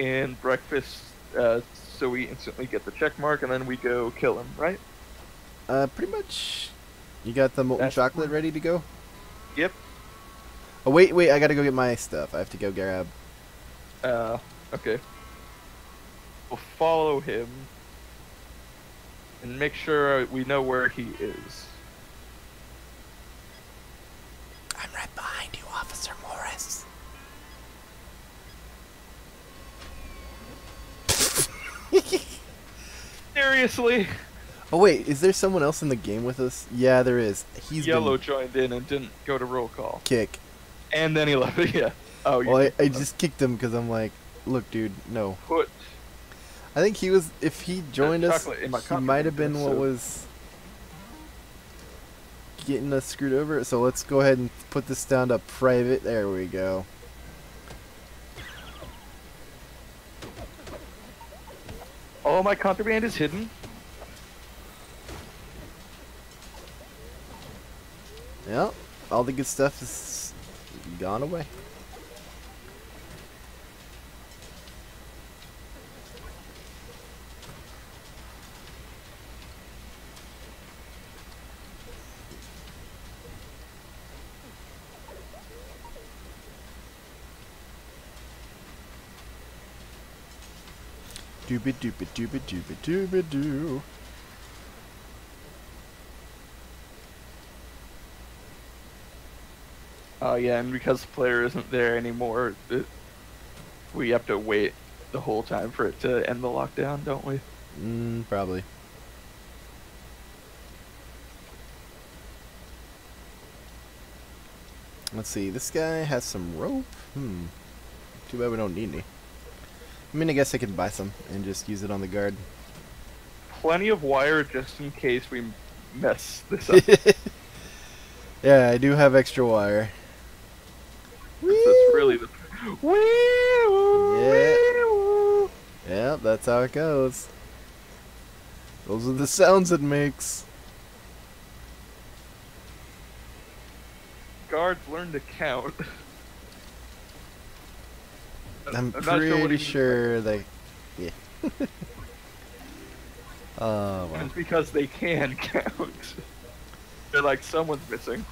And breakfast, uh, so we instantly get the check mark, and then we go kill him, right? Uh, pretty much. You got the molten That's- chocolate ready to go? Yep. Oh wait, wait! I gotta go get my stuff. I have to go grab. Uh, okay. We'll follow him and make sure we know where he is. I'm right behind Seriously? Oh wait, is there someone else in the game with us? Yeah, there is. He's Yellow been joined in and didn't go to roll call. kick. And then he left. yeah. Oh, Well, I, I just kicked him because I'm like, look, dude, no. put. I think he was. If he joined us, chocolate in my he might have been what so- was getting us screwed over. So let's go ahead and put this down to private. There we go. All my contraband is hidden. Yep, all the good stuff is gone away. Doobie doobie doobie doobie doobie doo. Oh yeah, and because the player isn't there anymore, it, we have to wait the whole time for it to end the lockdown, don't we? Mm, probably. Let's see. This guy has some rope. Hmm. Too bad we don't need any. I mean, I guess I could buy some and just use it on the guard. Plenty of wire just in case we mess this up. yeah, I do have extra wire. this is really the. Wee-woo, Yeah. Yeah, that's how it goes. Those are the sounds it makes. Guards learn to count. I'm what pretty sure they. Yeah. Oh, well. It's because they can count. They're like someone's missing.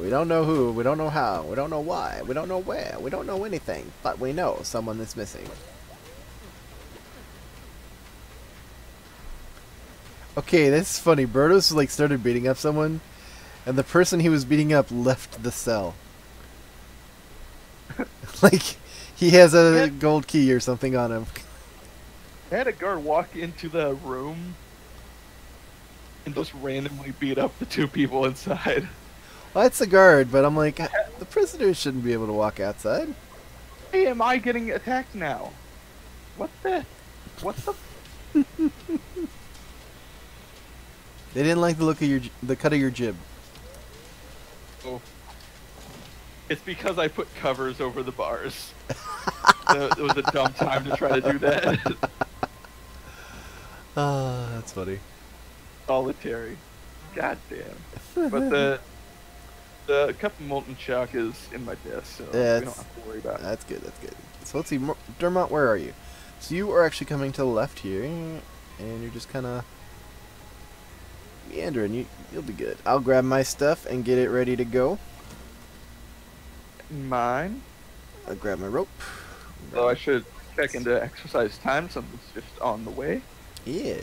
We don't know who, we don't know how, we don't know why, we don't know where, we don't know anything, but we know someone is missing. Okay, that's funny. Bertos like started beating up someone, and the person he was beating up left the cell. like He has a Yeah. gold key or something on him. I had a guard walk into the room and just randomly beat up the two people inside. Well, it's a guard, but I'm like, the prisoners shouldn't be able to walk outside. Hey, am I getting attacked now? What the? What the? They didn't like the look of your, the cut of your jib. Oh. It's because I put covers over the bars. so it was a dumb time to try to do that. Ah, that's funny. Solitary. God damn. But the the cup of molten chalk is in my desk, so we don't have to worry about it. That's good. That's good. So let's see, Dermot, where are you? So you are actually coming to the left here, and you're just kind of meandering. You you'll be good. I'll grab my stuff and get it ready to go. Mine. I'll grab my rope. So I should check into exercise time. Something's just on the way. Yeah.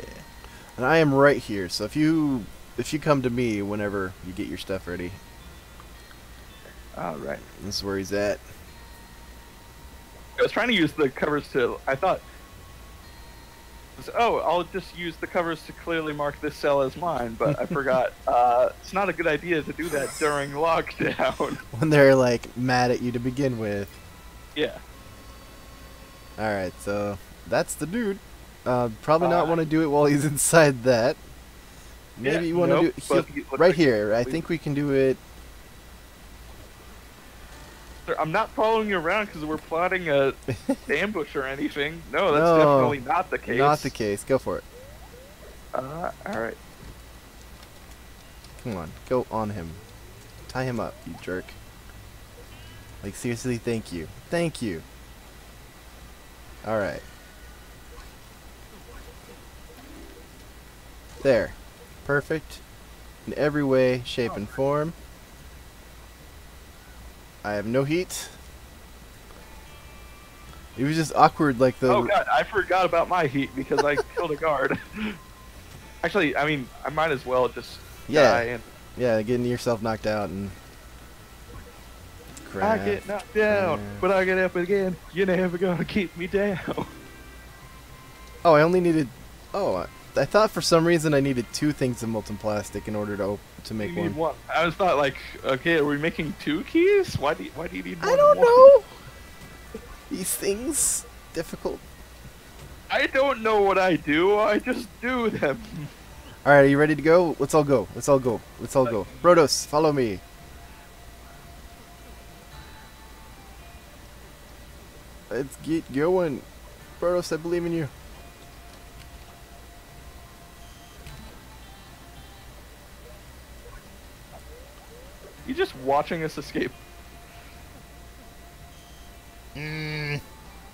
And I am right here. So if you if you come to me whenever you get your stuff ready, All right. this is where he's at. I was trying to use the covers to. I thought. Was, Oh, I'll just use the covers to clearly mark this cell as mine, but I forgot. Uh, it's not a good idea to do that during lockdown. When they're like mad at you to begin with. yeah. All right. So that's the dude. Uh, probably not Uh, want to do it while he's inside that. Maybe Yeah, you want to nope, do but he- right here. I think we can do it. I'm not following you around because we're plotting a ambush or anything. No, that's No, definitely not the case. Not the case. Go for it. Uh, all right. Come on, go on him. Tie him up, you jerk. Like seriously, thank you. Thank you. Alright. There. Perfect. In every way, shape, and form. I have no heat. It was just awkward, like the. oh god, I forgot about my heat because I killed a guard. Actually, I mean, I might as well just Yeah. die and Yeah, getting yourself knocked out and. I Crap. get knocked down, Yeah. but I get up again. You're never gonna keep me down. Oh, I only needed. Oh, I, thought for some reason I needed two things of molten plastic in order to to make you one. one. I was thought like, okay, are we making two keys? Why do you, why do you need more I don't know. These things difficult. I don't know what I do. I just do them. All right, are you ready to go? Let's all go. Let's all go. Let's all go. Brodos, follow me. Let's get going. Brodos, I believe in you. Watching us escape. Mm.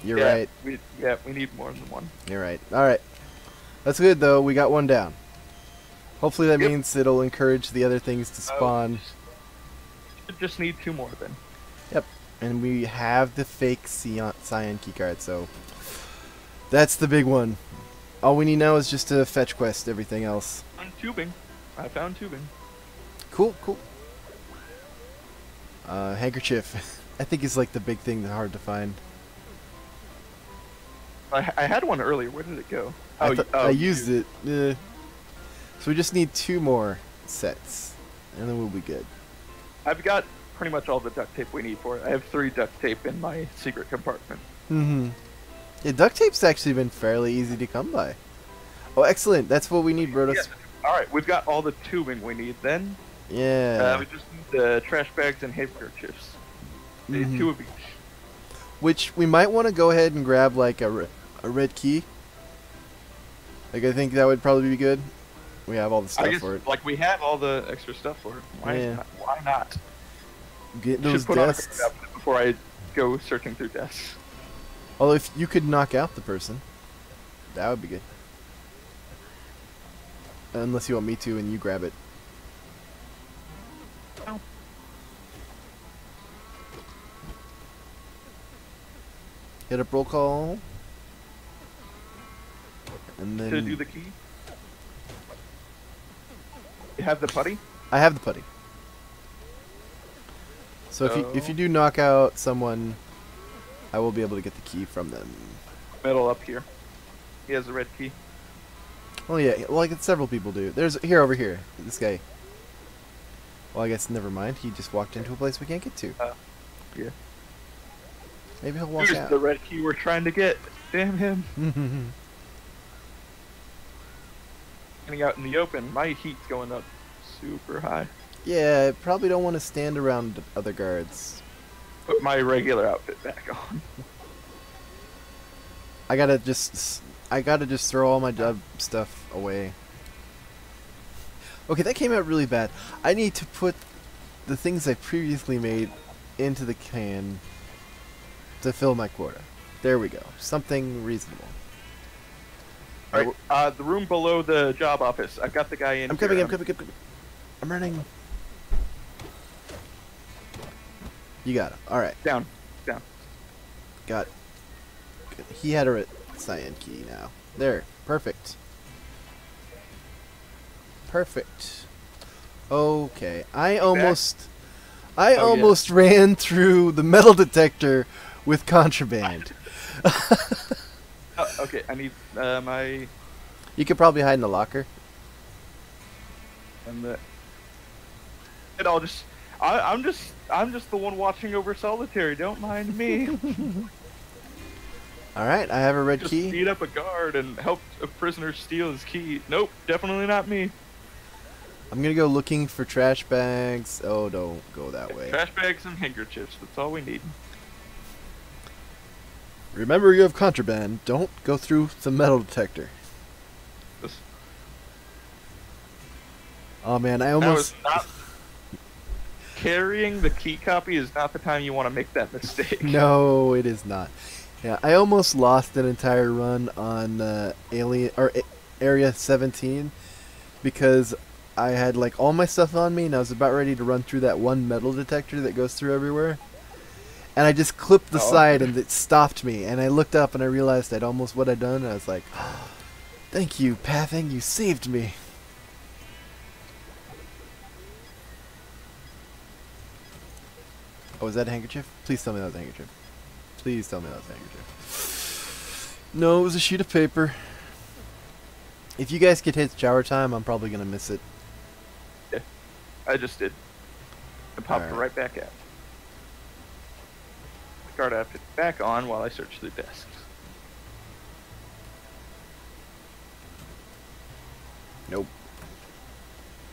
You're Yeah, right. We, yeah, we need more than one. You're right. All right. That's good though. We got one down. Hopefully that Yep. means it'll encourage the other things to Oh, spawn. Should just need two more then. Yep. And we have the fake Cyan, Cyan keycard, so that's the big one. All we need now is just to fetch quest everything else. Found tubing. I found tubing. Cool, cool. Uh, handkerchief. I think is like the big thing that's hard to find. I, I had one earlier. Where did it go? I, th- oh, I you- used it. Uh, so we just need two more sets, and then we'll be good. I've got pretty much all the duct tape we need for it. I have three duct tape in my secret compartment. Mm-hmm. Yeah, duct tape's actually been fairly easy to come by. Oh, excellent. That's what we need, Brodos. Yeah. All right, we've got all the tubing we need. Then Yeah. uh, we just need the trash bags and handkerchiefs. Need Mhm. Two of each. Which we might want to go ahead and grab like a, re- a red key. Like I think that would probably be good. We have all the stuff guess for it. like we have all the extra stuff for it. Why Yeah. not? Why not? Get Should those put on a desks. before I go searching through desks. Although if you could knock out the person, that would be good. Unless you want me to and you grab it. Hit up roll call. And then to do the key. You have the putty. I have the putty. So if you if you do knock out someone, I will be able to get the key from them. Metal up here. He has a red key. Oh yeah, well, like several people do. There's here over here. This guy. Well, I guess never mind. He just walked into a place we can't get to. Uh, yeah. Maybe he'll walk Here's out. the red key we're trying to get. Damn him. Getting out in the open, my heat's going up super high. yeah, I probably don't want to stand around other guards. Put my regular outfit back on. I gotta just, I gotta just throw all my job stuff away. Okay, that came out really bad. I need to put the things I previously made into the can to fill my quota. There we go. Something reasonable. All right, uh, the room below the job office. I've got the guy in. I'm coming, I'm coming, I'm coming. I'm running. You got him. Alright, Down, down. got it. Good. He had a cyan key now. There, perfect. Perfect. Okay, I almost, I Oh, yeah. almost ran through the metal detector with contraband. Oh, okay, I need uh, my You could probably hide in the locker. and the. And I'll just. I, I'm just. I'm just the one watching over solitary. Don't mind me. All right, I have a red just key. beat up a guard and help a prisoner steal his key. Nope, definitely not me. I'm gonna go looking for trash bags. Oh, don't go that way. Trash bags and handkerchiefs. That's all we need. Remember, you have contraband. Don't go through the metal detector. This, Oh man, I almost. was not. Carrying the key copy is not the time you want to make that mistake. No, it is not. Yeah, I almost lost an entire run on uh, Alien or A- Area 17 because I had like all my stuff on me and I was about ready to run through that one metal detector that goes through everywhere. And I just clipped the Oh. side and it stopped me. And I looked up and I realized I'd almost what I'd done. And I was like, "Thank you, Pathing. You saved me." Oh, was that a handkerchief? Please tell me that was a handkerchief. Please tell me that was a handkerchief. No, it was a sheet of paper. If you guys could hit shower time, I'm probably gonna miss it. Yeah, I just did. I popped Alright. right back out. Guard outfit back on while I search the desks. Nope.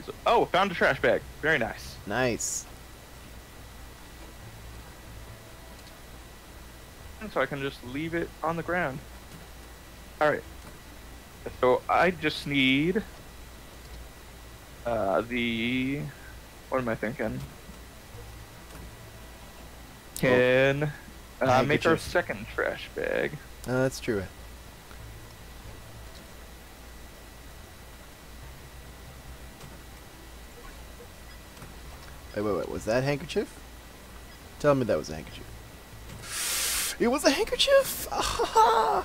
So- oh, found a trash bag. Very nice. Nice. And so I can just leave it on the ground. Alright. So I just need uh, the. What am I thinking? Can uh, make our Handkerchief. second trash bag. Uh, that's true. Wait, wait, wait. Was that handkerchief? Tell me that was a handkerchief. It was a handkerchief! I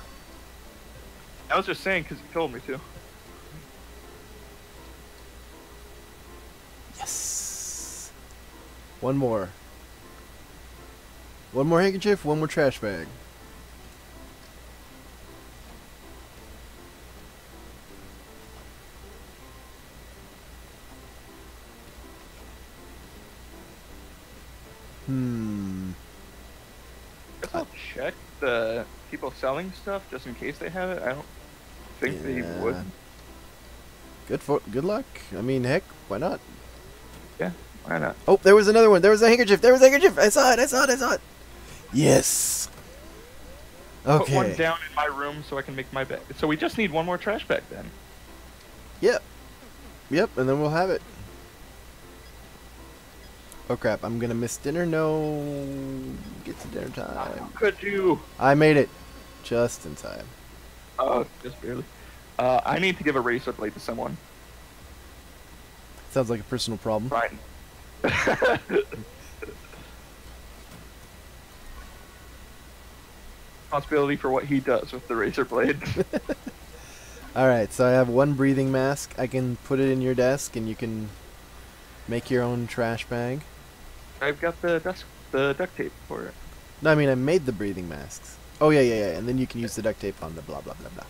was just saying because you told me to. Yes! One more. One more handkerchief, one more trash bag. Hmm. guess I'll check the people selling stuff just in case they have it. I don't think they would. Good for good luck. I mean, heck, why not? Yeah, why not? Oh, there was another one. There was a handkerchief. There was a handkerchief. I saw it. I saw it. I saw it. Yes. Okay. Put one down in my room so I can make my bed. So we just need one more trash bag then. Yep. Yep, and then we'll have it. Oh crap, I'm gonna miss dinner. No. Get to dinner time. Could you? I made it. Just in time. Oh, just barely. Uh, I need to give a razor blade to someone. Sounds like a personal problem. Fine. Responsibility for what he does with the razor blade. Alright, so I have one breathing mask. I can put it in your desk and you can make your own trash bag. I've got the dusk, the duct tape for it. No, I mean I made the breathing masks. Oh yeah, yeah, yeah. And then you can use the duct tape on the blah blah blah blah.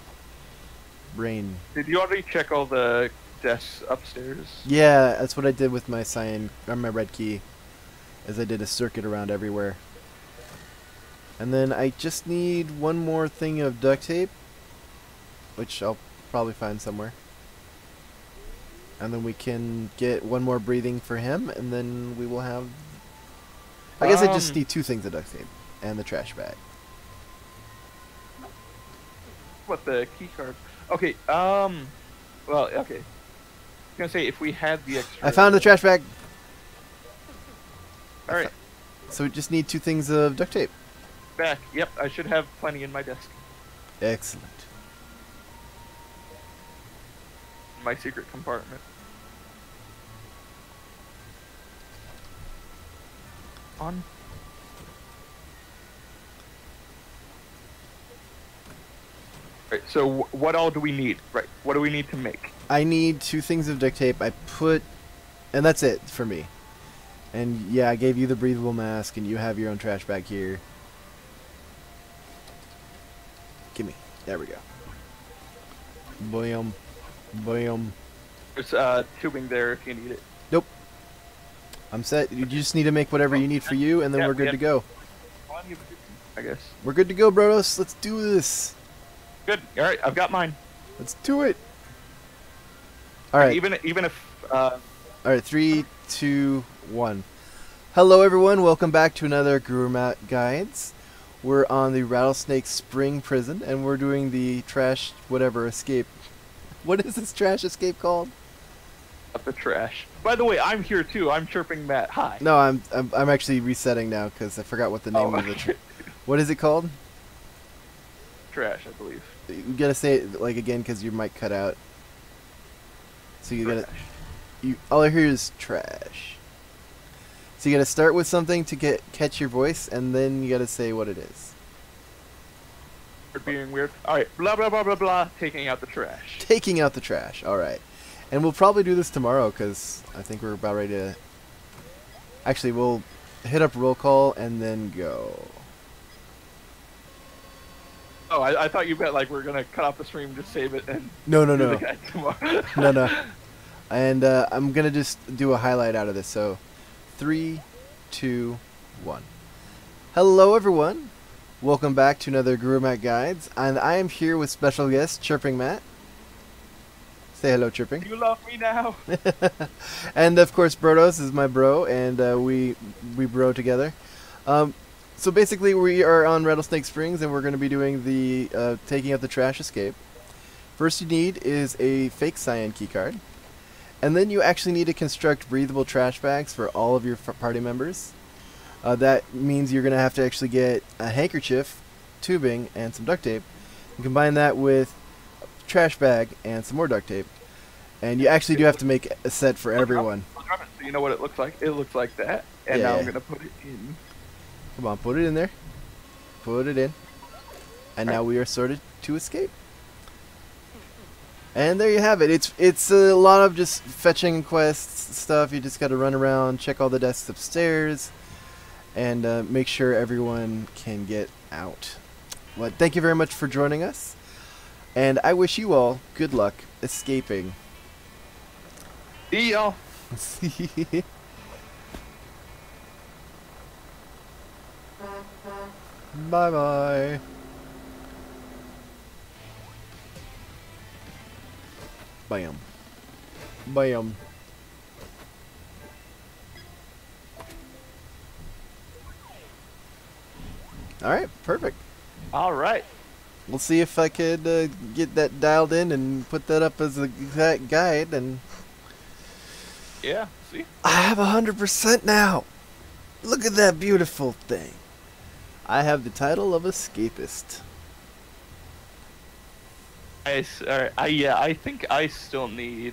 Brain. Did you already check all the desks upstairs? Yeah, that's what I did with my cyan or my red key. As I did a circuit around everywhere. And then I just need one more thing of duct tape, which I'll probably find somewhere. And then we can get one more breathing for him, and then we will have. I guess I just Um, need two things of duct tape and the trash bag. What the key card? Okay. Um. Well, okay. I was gonna say if we had the extra. I found the trash bag, All right, so we just need two things of duct tape. Back. Yep, I should have plenty in my desk. Excellent. My secret compartment. On. Right. So wh- what all do we need? Right. What do we need to make? I need two things of duct tape. I put, and that's it for me. And yeah, I gave you the breathable mask, and you have your own trash bag here. Gimme. There we go. Boom. Boom. There's uh, tubing there if you need it. Nope. I'm set. You just need to make whatever you need for you, and then Yeah, we're good yeah. to go. Plenty of tubing, I guess. We're good to go, Brodos. Let's do this. Good. All right. I've got mine. Let's do it. All right. Even even if uh, All right, three, two, one. Hello, everyone. Welcome back to another Guru Guides. We're on the Rattlesnake Spring Prison, and we're doing the trash whatever escape. What is this trash escape called? up the trash. By the way, I'm here too. I'm Chirping Matt. Hi. No, I'm I'm, I'm actually resetting now because I forgot what the name Oh, of the. Tra- oh. what is it called? trash, I believe. You gotta say it like again because your mic cut out. So you gotta you all I hear is trash. So you gotta start with something to get catch your voice, and then you gotta say what it is. Being weird. All right, Blah blah blah blah blah. Taking out the trash. Taking out the trash. All right, and we'll probably do this tomorrow because I think we're about ready to. Actually, we'll hit up roll call and then go. Oh, I, I thought you meant like we're gonna cut off the stream, just save it, and No, no, no, the guide tomorrow. no, no. And uh, I'm gonna just do a highlight out of this. So, three, two, one. Hello, everyone. Welcome back to another Guru Matt Guides, and I am here with special guest Chirping Matt. Say hello, Chirping. you love me now. and of course, Brodos is my bro, and uh, we we bro together. Um, so basically, we are on Rattlesnake Springs, and we're going to be doing the uh, taking out the trash escape. First, you need is a fake cyan key card, and then you actually need to construct breathable trash bags for all of your f- party members. Uh, that means you're going to have to actually get a handkerchief, tubing, and some duct tape, and combine that with a trash bag and some more duct tape. And you actually do have to make a set for everyone. So you know what it looks like? It looks like that, and Yeah, now yeah. I'm gonna put it in. Come on, put it in there. Put it in. And now we are sorted to escape. And there you have it. It's it's a lot of just fetching quests stuff. You just got to run around, check all the desks upstairs, and uh, make sure everyone can get out. But thank you very much for joining us, and I wish you all good luck escaping. See y'all. bye bye. Bam. Bam. Alright, perfect. All right. We'll see if I could uh, get that dialed in and put that up as a gu- guide. And Yeah. See. I have a hundred percent now. Look at that beautiful thing. I have the title of escapist. I, right, I yeah. I think I still need